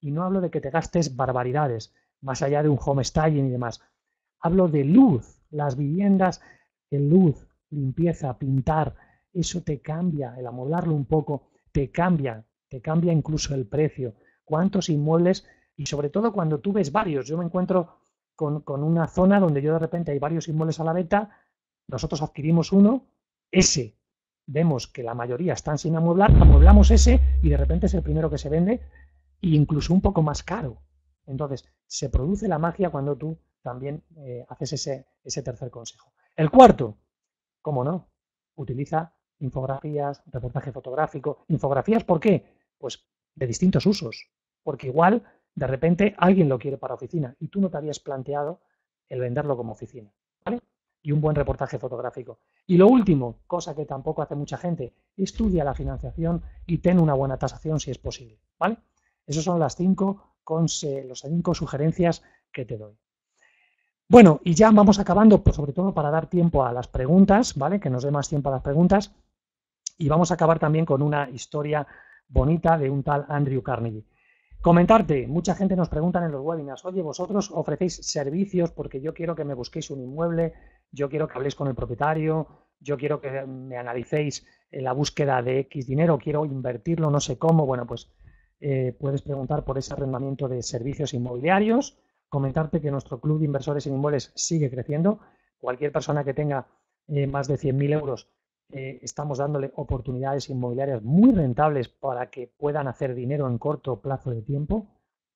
Y no hablo de que te gastes barbaridades, más allá de un home styling y demás. Hablo de luz, las viviendas, en luz, limpieza, pintar, eso te cambia, el amueblarlo un poco, te cambia, te cambia incluso el precio. ¿Cuántos inmuebles? Y sobre todo cuando tú ves varios. Yo me encuentro con, con una zona donde yo de repente hay varios inmuebles a la venta nosotros adquirimos uno, ese vemos que la mayoría están sin amueblar, amueblamos ese y de repente es el primero que se vende e incluso un poco más caro. Entonces, se produce la magia cuando tú también eh, haces ese, ese tercer consejo. El cuarto, ¿cómo no? Utiliza infografías, reportaje fotográfico. ¿Infografías por qué? Pues de distintos usos. Porque igual, de repente, alguien lo quiere para oficina y tú no te habías planteado el venderlo como oficina. ¿Vale? y un buen reportaje fotográfico. Y lo último, cosa que tampoco hace mucha gente, estudia la financiación y ten una buena tasación si es posible. ¿vale? Esas son las cinco, los cinco sugerencias que te doy. Bueno, y ya vamos acabando, pues sobre todo para dar tiempo a las preguntas, ¿vale? Que nos dé más tiempo a las preguntas. Y vamos a acabar también con una historia bonita de un tal Andrew Carnegie. Comentarte, mucha gente nos pregunta en los webinars, oye, vosotros ofrecéis servicios porque yo quiero que me busquéis un inmueble, yo quiero que habléis con el propietario, yo quiero que me analicéis la búsqueda de X dinero, quiero invertirlo, no sé cómo. Bueno, pues eh, puedes preguntar por ese arrendamiento de servicios inmobiliarios, comentarte que nuestro club de inversores en inmuebles sigue creciendo. Cualquier persona que tenga eh, más de 100.000 euros eh, estamos dándole oportunidades inmobiliarias muy rentables para que puedan hacer dinero en corto plazo de tiempo,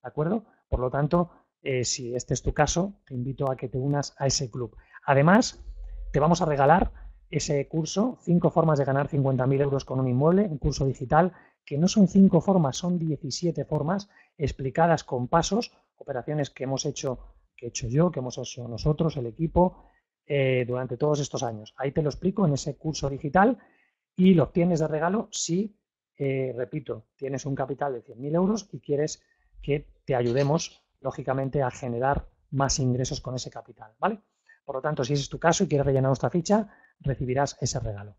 ¿de acuerdo? Por lo tanto, eh, si este es tu caso, te invito a que te unas a ese club. Además, te vamos a regalar ese curso, cinco formas de ganar 50.000 euros con un inmueble, un curso digital, que no son cinco formas, son 17 formas explicadas con pasos, operaciones que hemos hecho, que he hecho yo, que hemos hecho nosotros, el equipo, eh, durante todos estos años. Ahí te lo explico en ese curso digital y lo obtienes de regalo si, eh, repito, tienes un capital de 100.000 euros y quieres que te ayudemos, lógicamente, a generar más ingresos con ese capital, ¿vale? Por lo tanto, si ese es tu caso y quieres rellenar nuestra ficha, recibirás ese regalo.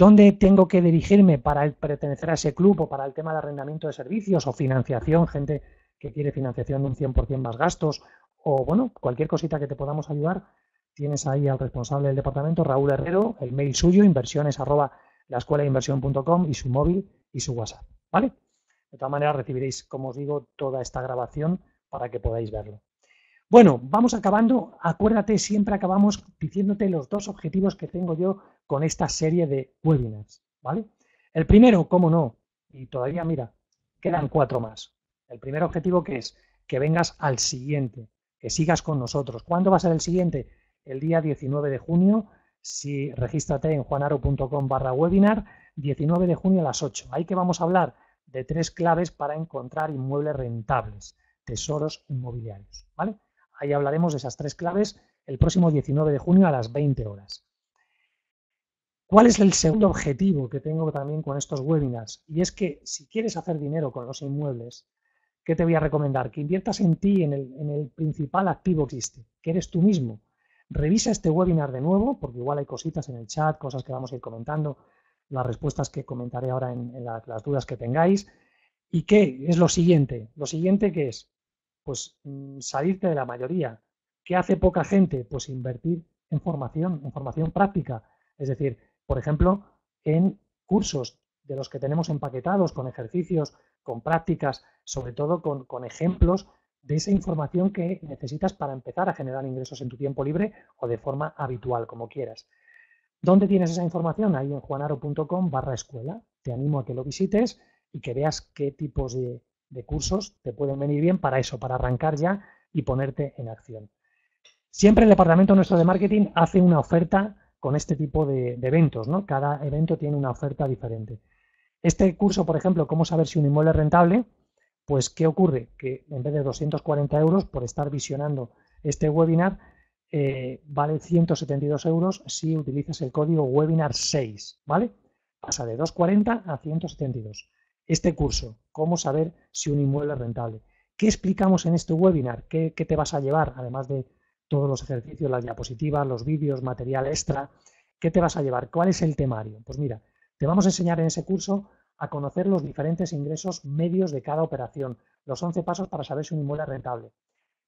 ¿Dónde tengo que dirigirme para pertenecer a ese club o para el tema de arrendamiento de servicios o financiación, gente que quiere financiación de un 100% más gastos o, bueno, cualquier cosita que te podamos ayudar? Tienes ahí al responsable del departamento, Raúl Herrero, el mail suyo, inversiones arroba la escuela de inversión.com y su móvil y su WhatsApp. ¿Vale? De todas maneras recibiréis, como os digo, toda esta grabación para que podáis verlo. Bueno, vamos acabando. Acuérdate, siempre acabamos diciéndote los dos objetivos que tengo yo con esta serie de webinars. ¿Vale? El primero, cómo no, y todavía, mira, quedan cuatro más. El primer objetivo que es que vengas al siguiente, que sigas con nosotros. ¿Cuándo va a ser el siguiente? el día 19 de junio si regístrate en juanaro.com barra webinar, 19 de junio a las 8. Ahí que vamos a hablar de tres claves para encontrar inmuebles rentables, tesoros inmobiliarios. ¿vale? Ahí hablaremos de esas tres claves el próximo 19 de junio a las 20 horas. ¿Cuál es el segundo objetivo que tengo también con estos webinars? Y es que si quieres hacer dinero con los inmuebles, ¿qué te voy a recomendar? Que inviertas en ti, en el, principal activo que existe, que eres tú mismo. Revisa este webinar de nuevo, porque igual hay cositas en el chat, cosas que vamos a ir comentando, las respuestas que comentaré ahora en, las dudas que tengáis. ¿Y qué es lo siguiente? Lo siguiente que es, pues mm, salirte de la mayoría. ¿Qué hace poca gente? Pues invertir en formación, en formación práctica. Es decir, por ejemplo, en cursos de los que tenemos empaquetados, con ejercicios, con prácticas, sobre todo con, con ejemplos de esa información que necesitas para empezar a generar ingresos en tu tiempo libre o de forma habitual, como quieras. ¿Dónde tienes esa información? Ahí en juanaro.com barra escuela. Te animo a que lo visites y que veas qué tipos de, cursos te pueden venir bien para eso, para arrancar ya y ponerte en acción. Siempre el departamento nuestro de marketing hace una oferta con este tipo de, de, eventos, ¿no? Cada evento tiene una oferta diferente. Este curso, por ejemplo, cómo saber si un inmueble es rentable, pues, ¿qué ocurre? Que en vez de 240 euros por estar visionando este webinar, eh, vale 172 euros si utilizas el código webinar 6, ¿vale? Pasa de 240 a 172. Este curso, cómo saber si un inmueble es rentable. ¿Qué explicamos en este webinar? ¿Qué, te vas a llevar? Además de todos los ejercicios, las diapositivas, los vídeos, material extra. ¿Qué te vas a llevar? ¿Cuál es el temario? Pues mira, te vamos a enseñar en ese curso a conocer los diferentes ingresos medios de cada operación, los 11 pasos para saber si un inmueble es rentable,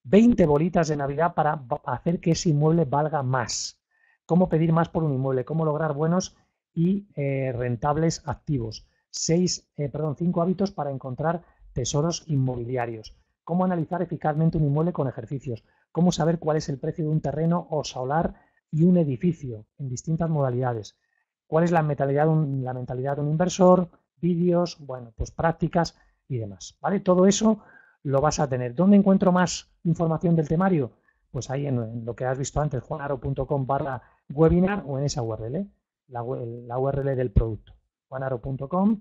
20 bolitas de Navidad para hacer que ese inmueble valga más, cómo pedir más por un inmueble, cómo lograr buenos y eh, rentables activos, 6, eh, perdón, 5 hábitos para encontrar tesoros inmobiliarios, cómo analizar eficazmente un inmueble con ejercicios, cómo saber cuál es el precio de un terreno o solar y un edificio en distintas modalidades, cuál es la mentalidad, la mentalidad de un inversor, vídeos, bueno, pues prácticas y demás, ¿vale? Todo eso lo vas a tener. ¿Dónde encuentro más información del temario? Pues ahí en, lo que has visto antes, juanaro.com barra webinar o en esa URL, la, URL del producto, juanaro.com,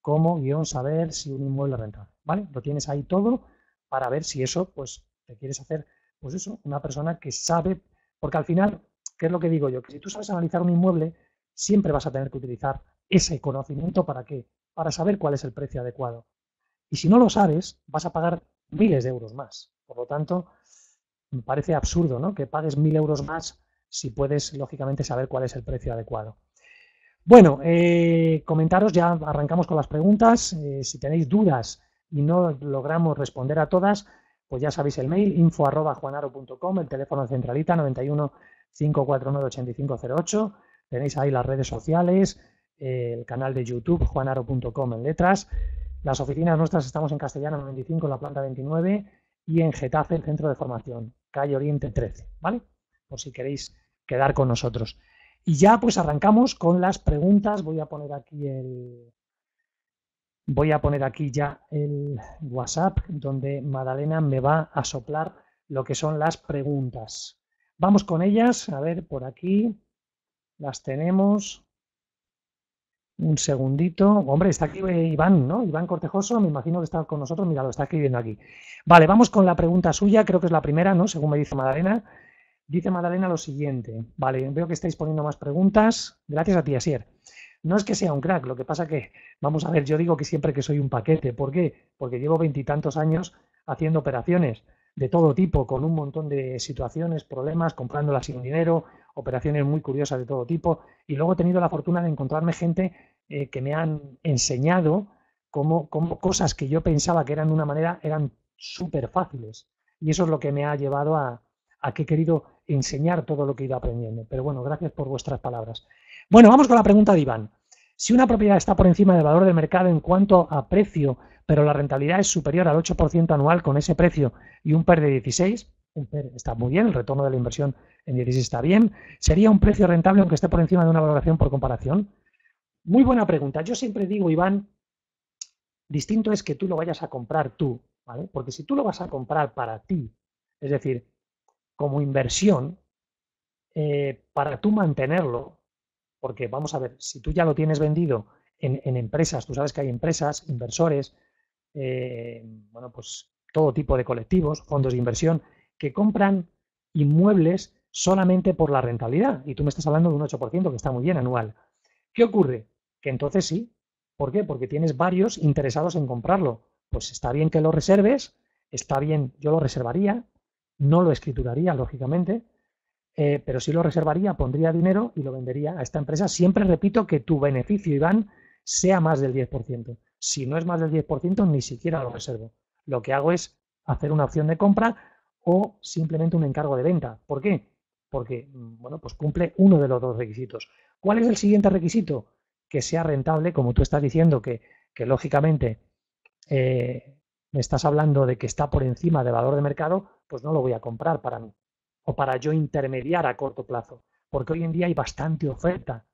como guion saber si un inmueble rentable, ¿vale? Lo tienes ahí todo para ver si eso, pues, te quieres hacer, pues eso, una persona que sabe, porque al final, ¿qué es lo que digo yo? Que si tú sabes analizar un inmueble, siempre vas a tener que utilizar ese conocimiento para qué? para saber cuál es el precio adecuado. Y si no lo sabes, vas a pagar miles de euros más. Por lo tanto, me parece absurdo ¿no? que pagues mil euros más si puedes, lógicamente, saber cuál es el precio adecuado. Bueno, eh, comentaros, ya arrancamos con las preguntas. Eh, si tenéis dudas y no logramos responder a todas, pues ya sabéis el mail info.juanaro.com, el teléfono centralita 91 549 8508. Tenéis ahí las redes sociales, el canal de YouTube, juanaro.com en letras. Las oficinas nuestras estamos en Castellano 95, en la planta 29, y en Getafe, el centro de formación, calle Oriente 13, ¿vale? Por si queréis quedar con nosotros. Y ya pues arrancamos con las preguntas. Voy a poner aquí el. Voy a poner aquí ya el WhatsApp, donde Madalena me va a soplar lo que son las preguntas. Vamos con ellas. A ver, por aquí las tenemos. Un segundito. Hombre, está aquí eh, Iván, ¿no? Iván Cortejoso, me imagino que está con nosotros. Mira, lo está escribiendo aquí. Vale, vamos con la pregunta suya. Creo que es la primera, ¿no? Según me dice Madalena. Dice Madalena lo siguiente. Vale, veo que estáis poniendo más preguntas. Gracias a ti, Asier. No es que sea un crack, lo que pasa que, vamos a ver, yo digo que siempre que soy un paquete. ¿Por qué? Porque llevo veintitantos años haciendo operaciones de todo tipo, con un montón de situaciones, problemas, comprándolas sin dinero, operaciones muy curiosas de todo tipo. Y luego he tenido la fortuna de encontrarme gente eh, que me han enseñado cómo, cosas que yo pensaba que eran de una manera eran súper fáciles. Y eso es lo que me ha llevado a, a que he querido enseñar todo lo que he ido aprendiendo. Pero bueno, gracias por vuestras palabras. Bueno, vamos con la pregunta de Iván. Si una propiedad está por encima del valor del mercado en cuanto a precio, pero la rentabilidad es superior al 8% anual con ese precio y un PER de 16, un PER está muy bien, el retorno de la inversión en 16 está bien, ¿sería un precio rentable aunque esté por encima de una valoración por comparación? Muy buena pregunta. Yo siempre digo, Iván, distinto es que tú lo vayas a comprar tú, ¿vale? Porque si tú lo vas a comprar para ti, es decir, como inversión, eh, para tú mantenerlo, porque vamos a ver, si tú ya lo tienes vendido en, empresas, tú sabes que hay empresas, inversores, eh, bueno, pues todo tipo de colectivos, fondos de inversión, que compran inmuebles solamente por la rentabilidad. Y tú me estás hablando de un 8%, que está muy bien anual. ¿Qué ocurre? Que entonces sí. ¿Por qué? Porque tienes varios interesados en comprarlo. Pues está bien que lo reserves, está bien, yo lo reservaría, no lo escrituraría, lógicamente, eh, pero si lo reservaría, pondría dinero y lo vendería a esta empresa. Siempre repito que tu beneficio, Iván, sea más del 10%. Si no es más del 10%, ni siquiera lo reservo. Lo que hago es hacer una opción de compra o simplemente un encargo de venta. ¿Por qué? Porque, mm, bueno, pues cumple uno de los dos requisitos. ¿Cuál es el siguiente requisito? Que sea rentable, como tú estás diciendo, que, lógicamente eh, me estás hablando de que está por encima del valor de mercado, pues no lo voy a comprar para mí o para yo intermediar a corto plazo, porque hoy en día hay bastante oferta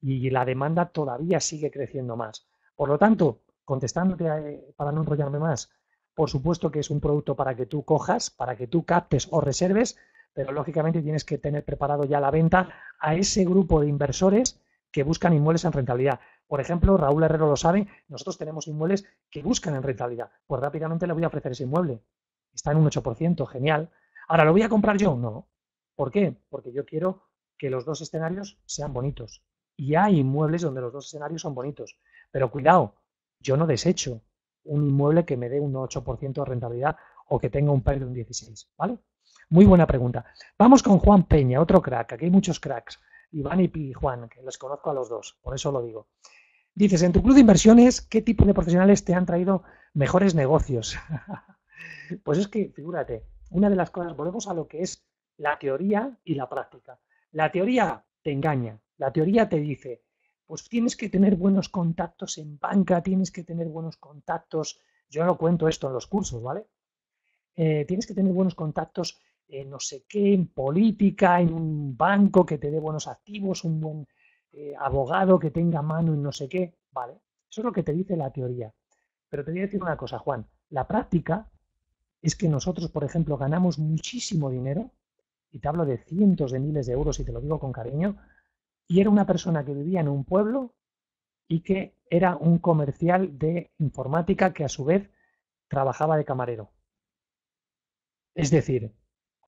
y la demanda todavía sigue creciendo más. Por lo tanto, contestándote eh, para no enrollarme más, por supuesto que es un producto para que tú cojas, para que tú captes o reserves, pero lógicamente tienes que tener preparado ya la venta a ese grupo de inversores que buscan inmuebles en rentabilidad. Por ejemplo, Raúl Herrero lo sabe, nosotros tenemos inmuebles que buscan en rentabilidad. Pues rápidamente le voy a ofrecer ese inmueble. Está en un 8%, genial. Ahora, ¿lo voy a comprar yo? No. ¿Por qué? Porque yo quiero que los dos escenarios sean bonitos. Y hay inmuebles donde los dos escenarios son bonitos. Pero cuidado, yo no desecho un inmueble que me dé un 8% de rentabilidad o que tenga un PER de un 16, ¿vale? Muy buena pregunta. Vamos con Juan Peña, otro crack. Aquí hay muchos cracks. Iván y Juan, que los conozco a los dos, por eso lo digo. Dices, en tu club de inversiones, ¿qué tipo de profesionales te han traído mejores negocios? pues es que, figúrate, una de las cosas, volvemos a lo que es la teoría y la práctica. La teoría te engaña, la teoría te dice, pues tienes que tener buenos contactos en banca, tienes que tener buenos contactos, yo no cuento esto en los cursos, ¿vale? Eh, tienes que tener buenos contactos en no sé qué, en política, en un banco que te dé buenos activos, un buen eh, abogado que tenga mano en no sé qué, ¿vale? Eso es lo que te dice la teoría. Pero te voy a decir una cosa, Juan, la práctica es que nosotros, por ejemplo, ganamos muchísimo dinero, y te hablo de cientos de miles de euros y te lo digo con cariño, y era una persona que vivía en un pueblo y que era un comercial de informática que a su vez trabajaba de camarero. Es decir,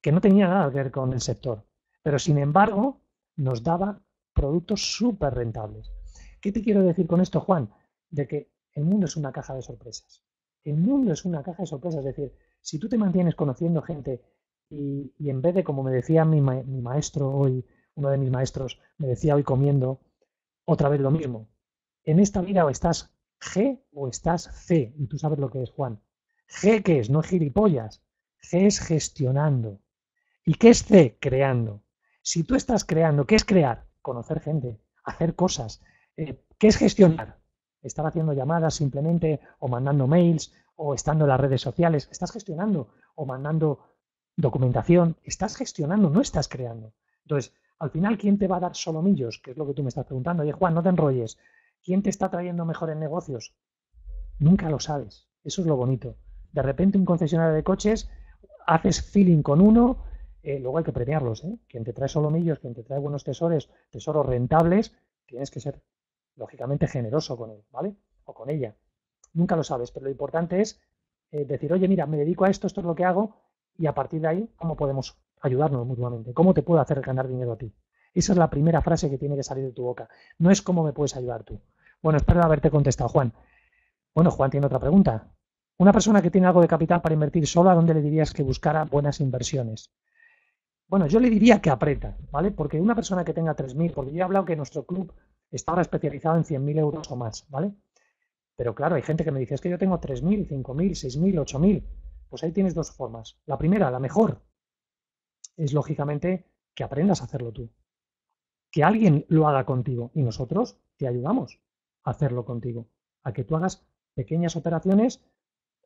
que no tenía nada que ver con el sector, pero sin embargo nos daba productos súper rentables. ¿Qué te quiero decir con esto, Juan? De que el mundo es una caja de sorpresas. El mundo es una caja de sorpresas, es decir, si tú te mantienes conociendo gente y, en vez de, como me decía mi, maestro hoy, uno de mis maestros, me decía hoy comiendo, otra vez lo mismo. En esta vida o estás G o estás C, y tú sabes lo que es, Juan. G, ¿qué es? No gilipollas. G es gestionando. ¿Y qué es C? Creando. Si tú estás creando, ¿qué es crear? Conocer gente, hacer cosas. Eh, ¿Qué es gestionar? Estar haciendo llamadas simplemente o mandando mails o estando en las redes sociales, estás gestionando o mandando documentación, estás gestionando, no estás creando. Entonces, al final, ¿quién te va a dar solomillos? Que es lo que tú me estás preguntando. Oye, Juan, no te enrolles. ¿Quién te está trayendo mejores negocios? Nunca lo sabes. Eso es lo bonito. De repente, un concesionario de coches, haces feeling con uno, eh, luego hay que premiarlos. ¿eh? Quien te trae solomillos, quien te trae buenos tesoros, tesoros rentables, tienes que ser, lógicamente, generoso con él, ¿vale? O con ella nunca lo sabes, pero lo importante es eh, decir, oye, mira, me dedico a esto, esto es lo que hago, y a partir de ahí, ¿cómo podemos ayudarnos mutuamente? ¿Cómo te puedo hacer ganar dinero a ti? Esa es la primera frase que tiene que salir de tu boca. No es cómo me puedes ayudar tú. Bueno, espero haberte contestado, Juan. Bueno, Juan tiene otra pregunta. Una persona que tiene algo de capital para invertir sola, ¿dónde le dirías que buscara buenas inversiones? Bueno, yo le diría que aprieta, ¿vale? Porque una persona que tenga 3.000, porque yo he hablado que nuestro club está ahora especializado en 100.000 euros o más, ¿vale? Pero claro, hay gente que me dice, es que yo tengo 3.000, 5.000, 6.000, 8.000. Pues ahí tienes dos formas. La primera, la mejor, es lógicamente que aprendas a hacerlo tú. Que alguien lo haga contigo y nosotros te ayudamos a hacerlo contigo. A que tú hagas pequeñas operaciones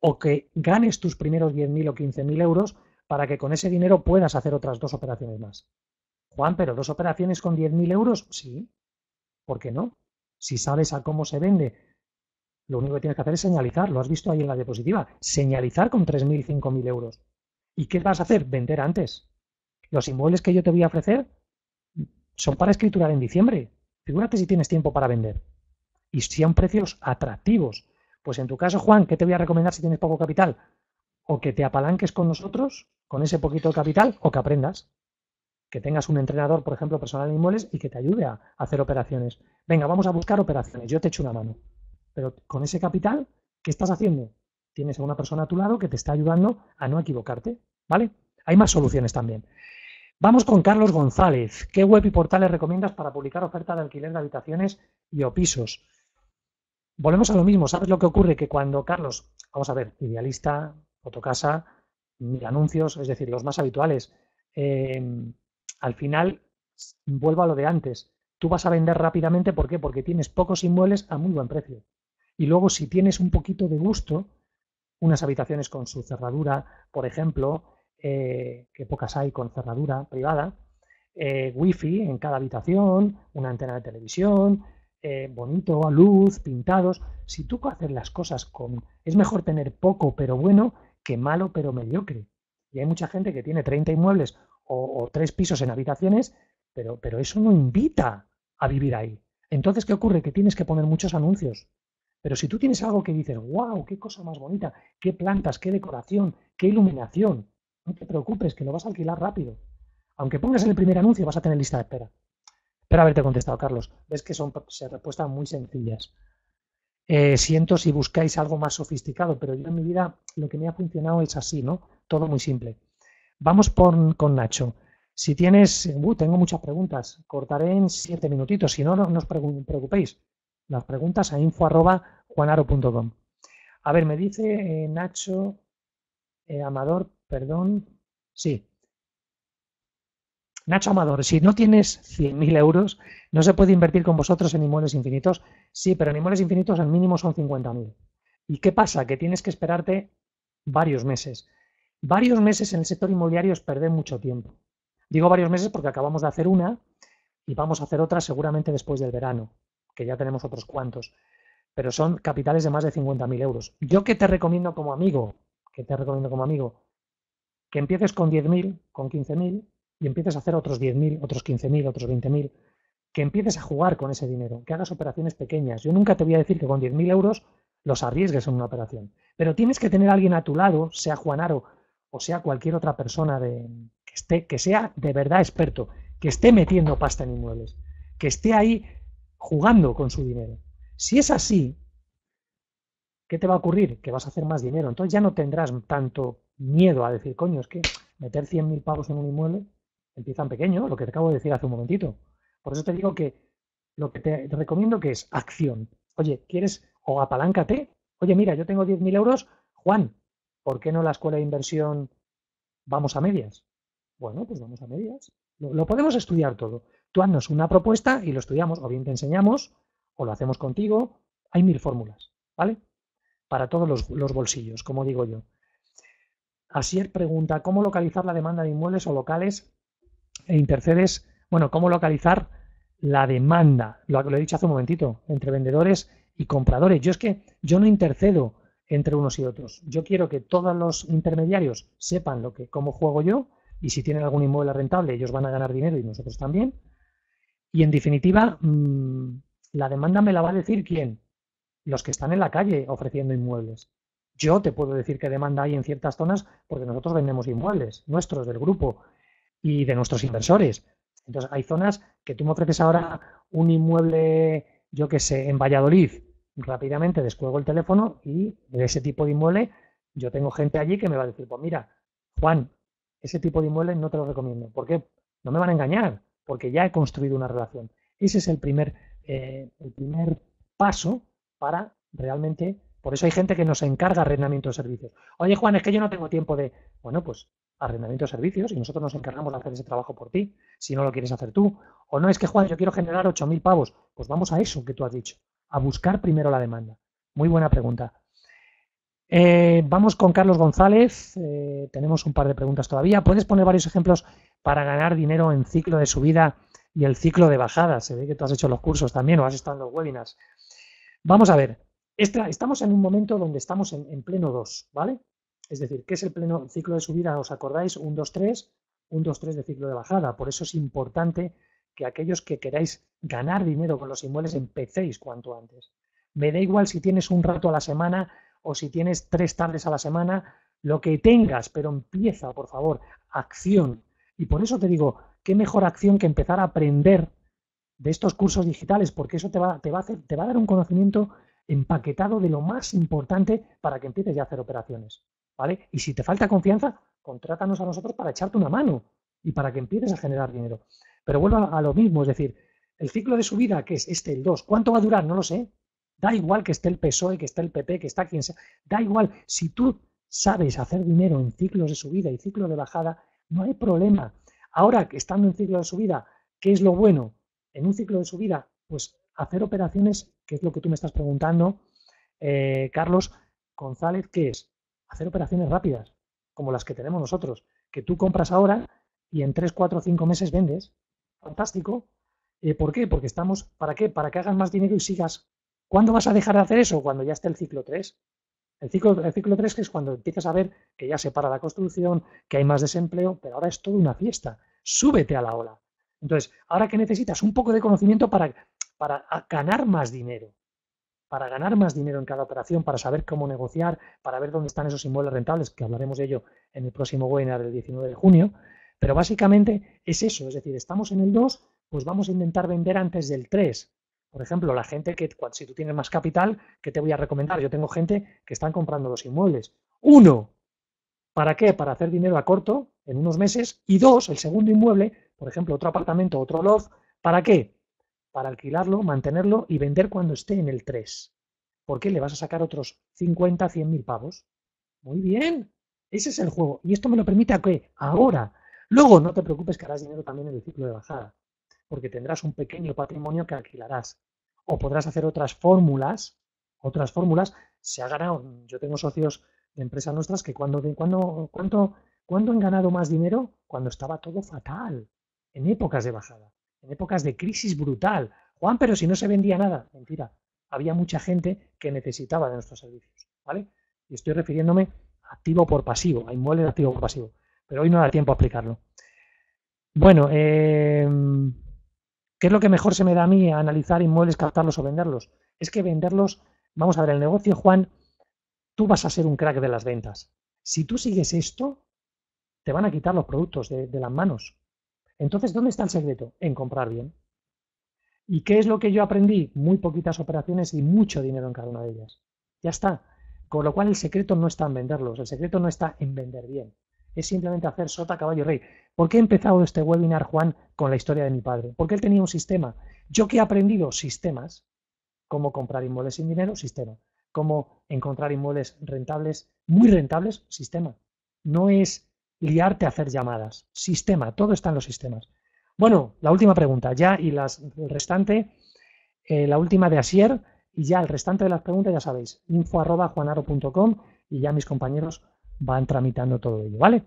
o que ganes tus primeros 10.000 o 15.000 euros para que con ese dinero puedas hacer otras dos operaciones más. Juan, pero dos operaciones con 10.000 euros, sí. ¿Por qué no? Si sabes a cómo se vende, lo único que tienes que hacer es señalizar, lo has visto ahí en la diapositiva, señalizar con 3.000, 5.000 euros. ¿Y qué vas a hacer? Vender antes. Los inmuebles que yo te voy a ofrecer, son para escriturar en diciembre. Figúrate si tienes tiempo para vender. Y sean precios atractivos. Pues en tu caso, Juan, ¿qué te voy a recomendar si tienes poco capital? O que te apalanques con nosotros, con ese poquito de capital, o que aprendas. Que tengas un entrenador, por ejemplo, personal en inmuebles y que te ayude a hacer operaciones. Venga, vamos a buscar operaciones. Yo te echo una mano. Pero con ese capital, ¿qué estás haciendo? Tienes a una persona a tu lado que te está ayudando a no equivocarte. ¿Vale? Hay más soluciones también. Vamos con Carlos González. ¿Qué web y portales recomiendas para publicar oferta de alquiler de habitaciones y o pisos? Volvemos a lo mismo. ¿Sabes lo que ocurre? Que cuando Carlos, vamos a ver, idealista, fotocasa, mil anuncios, es decir, los más habituales, em, al final, vuelvo a lo de antes. Tú vas a vender rápidamente, ¿por qué? Porque tienes pocos inmuebles a muy buen precio. Y luego, si tienes un poquito de gusto, unas habitaciones con su cerradura, por ejemplo, eh, que pocas hay con cerradura privada, eh, wifi en cada habitación, una antena de televisión, eh, bonito, a luz, pintados. Si tú haces las cosas con... Es mejor tener poco pero bueno que malo pero mediocre. Y hay mucha gente que tiene 30 inmuebles o, o tres pisos en habitaciones, pero, pero eso no invita a vivir ahí. Entonces, ¿qué ocurre? Que tienes que poner muchos anuncios. Pero si tú tienes algo que dices, wow, qué cosa más bonita, qué plantas, qué decoración, qué iluminación, no te preocupes, que lo vas a alquilar rápido. Aunque pongas en el primer anuncio, vas a tener lista de espera. Espero haberte contestado, Carlos. Ves que son respuestas muy sencillas. Eh, siento si buscáis algo más sofisticado, pero yo en mi vida lo que me ha funcionado es así, ¿no? Todo muy simple. Vamos por, con Nacho. Si tienes, uh, tengo muchas preguntas, cortaré en siete minutitos, si no, no os preocupéis. Las preguntas a info.juanaro.com. A ver, me dice eh, Nacho eh, Amador, perdón, sí. Nacho Amador, si no tienes 100.000 euros, no se puede invertir con vosotros en inmuebles infinitos. Sí, pero en inmuebles infinitos el mínimo son 50.000. ¿Y qué pasa? Que tienes que esperarte varios meses. Varios meses en el sector inmobiliario es perder mucho tiempo. Digo varios meses porque acabamos de hacer una y vamos a hacer otra seguramente después del verano, que ya tenemos otros cuantos. Pero son capitales de más de 50.000 euros. ¿Yo qué te recomiendo como amigo? ¿Qué te recomiendo como amigo? que empieces con 10.000, con 15.000 y empieces a hacer otros 10.000, otros 15.000, otros 20.000, que empieces a jugar con ese dinero, que hagas operaciones pequeñas. Yo nunca te voy a decir que con 10.000 euros los arriesgues en una operación, pero tienes que tener a alguien a tu lado, sea Juanaro o sea cualquier otra persona de, que, esté, que sea de verdad experto, que esté metiendo pasta en inmuebles, que esté ahí jugando con su dinero. Si es así, ¿qué te va a ocurrir? Que vas a hacer más dinero. Entonces ya no tendrás tanto miedo a decir, coño, es que meter 100.000 pavos en un inmueble empiezan pequeño, lo que te acabo de decir hace un momentito. Por eso te digo que lo que te recomiendo que es acción. Oye, ¿quieres o apaláncate? Oye, mira, yo tengo 10.000 euros. Juan, ¿por qué no la escuela de inversión vamos a medias? Bueno, pues vamos a medias. Lo, podemos estudiar todo. Tú haznos una propuesta y lo estudiamos, o bien te enseñamos, o lo hacemos contigo. Hay mil fórmulas, ¿vale? Para todos los bolsillos, como digo yo. Asier pregunta, ¿cómo localizar la demanda de inmuebles o locales e intercedes? Bueno, ¿cómo localizar la demanda? Lo, lo he dicho hace un momentito, entre vendedores y compradores. Yo es que yo no intercedo entre unos y otros. Yo quiero que todos los intermediarios sepan lo que, cómo juego yo y si tienen algún inmueble rentable ellos van a ganar dinero y nosotros también. Y en definitiva, mm, la demanda me la va a decir quién? Los que están en la calle ofreciendo inmuebles. Yo te puedo decir qué demanda hay en ciertas zonas porque nosotros vendemos inmuebles, nuestros del grupo y de nuestros inversores. Entonces, hay zonas que tú me ofreces ahora un inmueble, yo qué sé, en Valladolid. Rápidamente descuelgo el teléfono y de ese tipo de inmueble, yo tengo gente allí que me va a decir, pues mira, Juan, ese tipo de inmueble no te lo recomiendo. ¿Por qué? No me van a engañar, porque ya he construido una relación. Ese es el primer, eh, el primer paso para realmente por eso hay gente que nos encarga arrendamiento de servicios. Oye, Juan, es que yo no tengo tiempo de. Bueno, pues arrendamiento de servicios y nosotros nos encargamos de hacer ese trabajo por ti, si no lo quieres hacer tú. O no es que, Juan, yo quiero generar 8.000 pavos. Pues vamos a eso que tú has dicho, a buscar primero la demanda. Muy buena pregunta. Eh, vamos con Carlos González. Eh, tenemos un par de preguntas todavía. ¿Puedes poner varios ejemplos para ganar dinero en ciclo de subida y el ciclo de bajada? Se ve que tú has hecho los cursos también o has estado en los webinars. Vamos a ver estamos en un momento donde estamos en, pleno 2, ¿vale? Es decir, ¿qué es el pleno ciclo de subida? ¿Os acordáis? Un 2, 3, un 2, 3 de ciclo de bajada. Por eso es importante que aquellos que queráis ganar dinero con los inmuebles empecéis cuanto antes. Me da igual si tienes un rato a la semana o si tienes tres tardes a la semana, lo que tengas, pero empieza, por favor, acción. Y por eso te digo, qué mejor acción que empezar a aprender de estos cursos digitales, porque eso te va, te va, a, hacer, te va a dar un conocimiento empaquetado de lo más importante para que empieces ya a hacer operaciones. ¿Vale? Y si te falta confianza, contrátanos a nosotros para echarte una mano y para que empieces a generar dinero. Pero vuelvo a, lo mismo, es decir, el ciclo de subida, que es este, el 2, ¿cuánto va a durar? No lo sé. Da igual que esté el PSOE, que esté el PP, que está quien sea. Da igual. Si tú sabes hacer dinero en ciclos de subida y ciclos de bajada, no hay problema. Ahora que estando en ciclo de subida, ¿qué es lo bueno? En un ciclo de subida, pues hacer operaciones, que es lo que tú me estás preguntando, eh, Carlos González, ¿qué es? Hacer operaciones rápidas, como las que tenemos nosotros, que tú compras ahora y en 3, 4, 5 meses vendes. Fantástico. Eh, ¿Por qué? Porque estamos, ¿para qué? Para que hagas más dinero y sigas. ¿Cuándo vas a dejar de hacer eso? Cuando ya esté el ciclo 3. El ciclo, el ciclo 3 que es cuando empiezas a ver que ya se para la construcción, que hay más desempleo, pero ahora es toda una fiesta. Súbete a la ola. Entonces, ahora que necesitas un poco de conocimiento para, para ganar más dinero, para ganar más dinero en cada operación, para saber cómo negociar, para ver dónde están esos inmuebles rentables, que hablaremos de ello en el próximo webinar del 19 de junio. Pero básicamente es eso, es decir, estamos en el 2, pues vamos a intentar vender antes del 3. Por ejemplo, la gente que, si tú tienes más capital, ¿qué te voy a recomendar? Yo tengo gente que están comprando los inmuebles. Uno, ¿para qué? Para hacer dinero a corto, en unos meses. Y dos, el segundo inmueble, por ejemplo, otro apartamento, otro loft, ¿para qué? Para alquilarlo, mantenerlo y vender cuando esté en el 3. ¿Por qué? Le vas a sacar otros 50, 100 mil pavos. Muy bien, ese es el juego. Y esto me lo permite a que ahora. Luego no te preocupes que harás dinero también en el ciclo de bajada porque tendrás un pequeño patrimonio que alquilarás. O podrás hacer otras fórmulas, otras fórmulas, se ha ganado, yo tengo socios de empresas nuestras que cuando, cuando, cuando han ganado más dinero, cuando estaba todo fatal, en épocas de bajada, en épocas de crisis brutal. Juan, pero si no se vendía nada, mentira, había mucha gente que necesitaba de nuestros servicios, ¿vale? Y estoy refiriéndome activo por pasivo, a inmuebles activo por pasivo, pero hoy no da tiempo a explicarlo. Bueno, eh, ¿Qué es lo que mejor se me da a mí a analizar inmuebles, captarlos o venderlos? Es que venderlos, vamos a ver, el negocio, Juan, tú vas a ser un crack de las ventas. Si tú sigues esto, te van a quitar los productos de, las manos. Entonces, ¿dónde está el secreto? En comprar bien. ¿Y qué es lo que yo aprendí? Muy poquitas operaciones y mucho dinero en cada una de ellas. Ya está. Con lo cual el secreto no está en venderlos, el secreto no está en vender bien es simplemente hacer sota, caballo, rey. ¿Por qué he empezado este webinar, Juan, con la historia de mi padre? Porque él tenía un sistema. ¿Yo qué he aprendido? Sistemas. Cómo comprar inmuebles sin dinero, sistema. Cómo encontrar inmuebles rentables, muy rentables, sistema. No es liarte a hacer llamadas. Sistema, todo está en los sistemas. Bueno, la última pregunta, ya, y las, el restante, eh, la última de Asier, y ya el restante de las preguntas, ya sabéis, info arroba juanaro.com y ya mis compañeros van tramitando todo ello, ¿vale?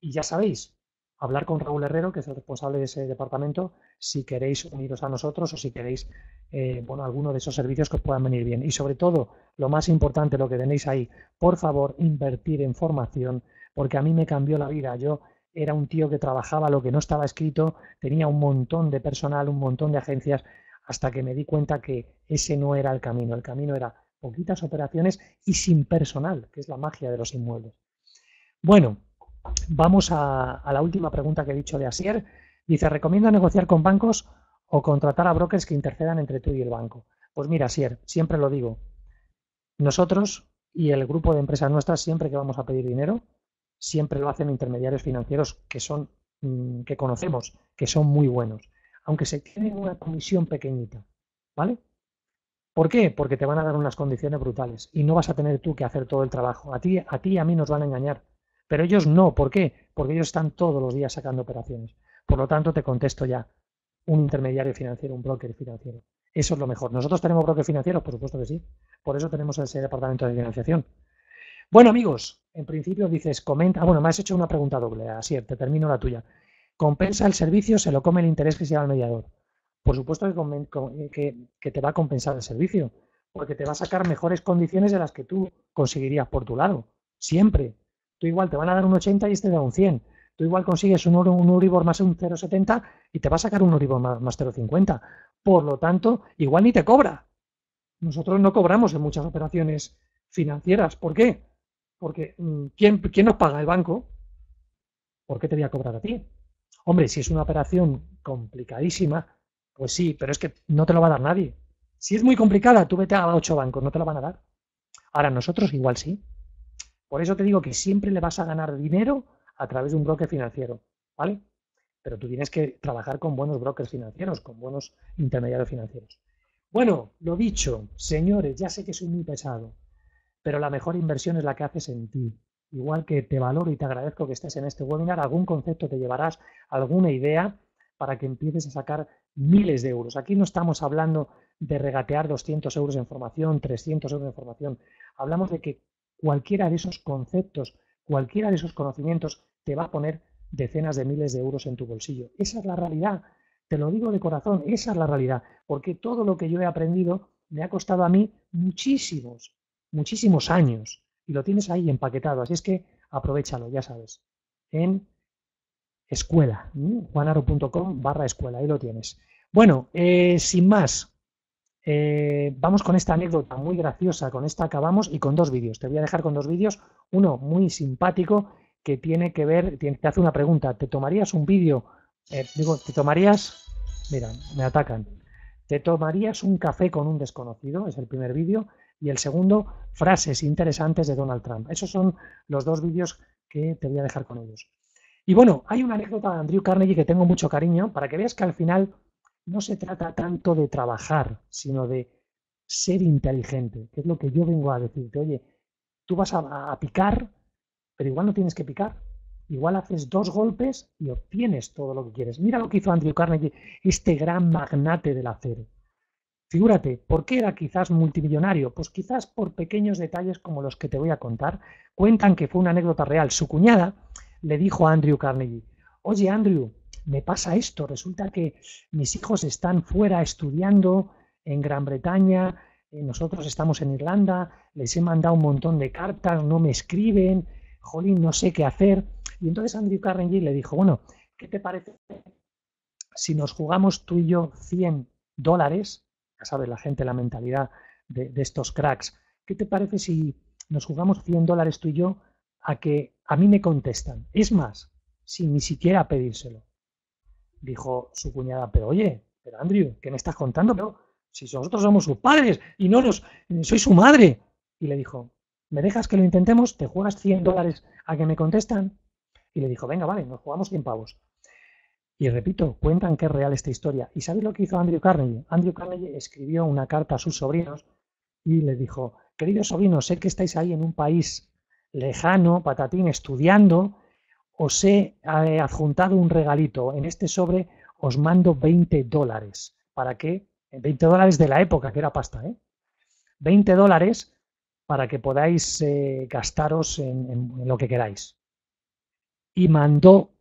Y ya sabéis, hablar con Raúl Herrero, que es el responsable de ese departamento, si queréis uniros a nosotros o si queréis, eh, bueno, alguno de esos servicios que os puedan venir bien. Y sobre todo, lo más importante, lo que tenéis ahí, por favor, invertir en formación, porque a mí me cambió la vida. Yo era un tío que trabajaba lo que no estaba escrito, tenía un montón de personal, un montón de agencias, hasta que me di cuenta que ese no era el camino. El camino era poquitas operaciones y sin personal, que es la magia de los inmuebles. Bueno, vamos a, la última pregunta que he dicho de Asier. Dice, ¿recomienda negociar con bancos o contratar a brokers que intercedan entre tú y el banco? Pues mira, Asier, siempre lo digo. Nosotros y el grupo de empresas nuestras, siempre que vamos a pedir dinero, siempre lo hacen intermediarios financieros que son mm, que conocemos, que son muy buenos, aunque se tienen una comisión pequeñita, ¿vale? ¿Por qué? Porque te van a dar unas condiciones brutales y no vas a tener tú que hacer todo el trabajo. A ti, a ti y a mí nos van a engañar. Pero ellos no. ¿Por qué? Porque ellos están todos los días sacando operaciones. Por lo tanto, te contesto ya. Un intermediario financiero, un broker financiero. Eso es lo mejor. ¿Nosotros tenemos broker financieros? Por supuesto que sí. Por eso tenemos ese departamento de financiación. Bueno, amigos, en principio dices, comenta. Bueno, me has hecho una pregunta doble. Así, te termino la tuya. ¿Compensa el servicio? ¿Se lo come el interés que se llama el mediador? por supuesto que, te va a compensar el servicio, porque te va a sacar mejores condiciones de las que tú conseguirías por tu lado. Siempre. Tú igual te van a dar un 80 y este da un 100. Tú igual consigues un, un Uribor más un 0,70 y te va a sacar un Uribor más, más 0,50. Por lo tanto, igual ni te cobra. Nosotros no cobramos en muchas operaciones financieras. ¿Por qué? Porque mm, ¿quién, ¿quién nos paga? El banco. ¿Por qué te voy a cobrar a ti? Hombre, si es una operación complicadísima, pues sí, pero es que no te lo va a dar nadie. Si es muy complicada, tú vete a ocho bancos, no te lo van a dar. Ahora, nosotros igual sí. Por eso te digo que siempre le vas a ganar dinero a través de un broker financiero, ¿vale? Pero tú tienes que trabajar con buenos brokers financieros, con buenos intermediarios financieros. Bueno, lo dicho, señores, ya sé que soy muy pesado, pero la mejor inversión es la que haces en ti. Igual que te valoro y te agradezco que estés en este webinar, algún concepto te llevarás, alguna idea para que empieces a sacar miles de euros. Aquí no estamos hablando de regatear 200 euros en formación, 300 euros en formación. Hablamos de que cualquiera de esos conceptos, cualquiera de esos conocimientos te va a poner decenas de miles de euros en tu bolsillo. Esa es la realidad. Te lo digo de corazón, esa es la realidad. Porque todo lo que yo he aprendido me ha costado a mí muchísimos, muchísimos años. Y lo tienes ahí empaquetado. Así es que aprovechalo, ya sabes. En escuela, juanaro.com barra escuela, ahí lo tienes. Bueno, eh, sin más, eh, vamos con esta anécdota muy graciosa, con esta acabamos y con dos vídeos. Te voy a dejar con dos vídeos, uno muy simpático que tiene que ver, te hace una pregunta, ¿te tomarías un vídeo? Eh, digo, ¿te tomarías? Mira, me atacan. ¿Te tomarías un café con un desconocido? Es el primer vídeo. Y el segundo, frases interesantes de Donald Trump. Esos son los dos vídeos que te voy a dejar con ellos. Y bueno, hay una anécdota de Andrew Carnegie que tengo mucho cariño para que veas que al final no se trata tanto de trabajar, sino de ser inteligente, que es lo que yo vengo a decirte. Oye, tú vas a, picar, pero igual no tienes que picar. Igual haces dos golpes y obtienes todo lo que quieres. Mira lo que hizo Andrew Carnegie, este gran magnate del acero. Figúrate, ¿por qué era quizás multimillonario? Pues quizás por pequeños detalles como los que te voy a contar. Cuentan que fue una anécdota real. Su cuñada le dijo a Andrew Carnegie, oye Andrew, me pasa esto, resulta que mis hijos están fuera estudiando en Gran Bretaña, eh, nosotros estamos en Irlanda, les he mandado un montón de cartas, no me escriben, jolín, no sé qué hacer. Y entonces Andrew Carnegie le dijo, bueno, ¿qué te parece si nos jugamos tú y yo 100 dólares? Ya sabes, la gente, la mentalidad de, estos cracks. ¿Qué te parece si nos jugamos 100 dólares tú y yo a que a mí me contestan? Es más, sin ni siquiera pedírselo dijo su cuñada, pero oye, pero Andrew, ¿qué me estás contando? Pero si nosotros somos sus padres y no nos, soy su madre. Y le dijo, ¿me dejas que lo intentemos? ¿Te juegas 100 dólares a que me contestan? Y le dijo, venga, vale, nos jugamos 100 pavos. Y repito, cuentan que es real esta historia. ¿Y sabéis lo que hizo Andrew Carnegie? Andrew Carnegie escribió una carta a sus sobrinos y le dijo, queridos sobrinos, sé que estáis ahí en un país lejano, patatín, estudiando, os he eh, adjuntado un regalito. En este sobre os mando 20 dólares. ¿Para qué? 20 dólares de la época, que era pasta, ¿eh? 20 dólares para que podáis eh, gastaros en, lo que queráis. Y mandó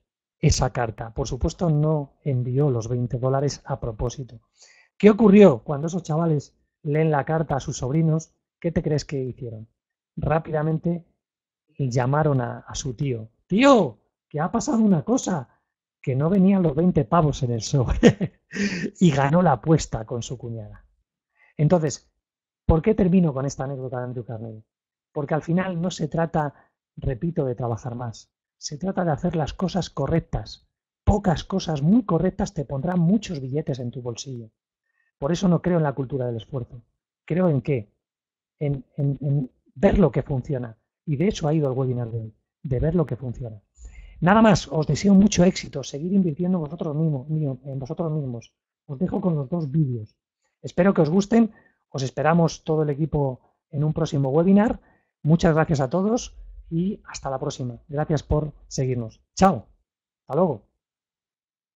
esa carta. Por supuesto, no envió los 20 dólares a propósito. ¿Qué ocurrió cuando esos chavales leen la carta a sus sobrinos? ¿Qué te crees que hicieron? Rápidamente llamaron a, su tío. Tío, que ha pasado una cosa, que no venían los 20 pavos en el sobre y ganó la apuesta con su cuñada. Entonces, ¿por qué termino con esta anécdota de Andrew Carnegie? Porque al final no se trata, repito, de trabajar más, se trata de hacer las cosas correctas. Pocas cosas muy correctas te pondrán muchos billetes en tu bolsillo. Por eso no creo en la cultura del esfuerzo. Creo en qué? En, ver lo que funciona. Y de hecho ha ido el webinar de hoy, de ver lo que funciona. Nada más, os deseo mucho éxito, seguir invirtiendo en vosotros, mismos, en vosotros mismos. Os dejo con los dos vídeos. Espero que os gusten, os esperamos todo el equipo en un próximo webinar. Muchas gracias a todos y hasta la próxima. Gracias por seguirnos. Chao. Hasta luego.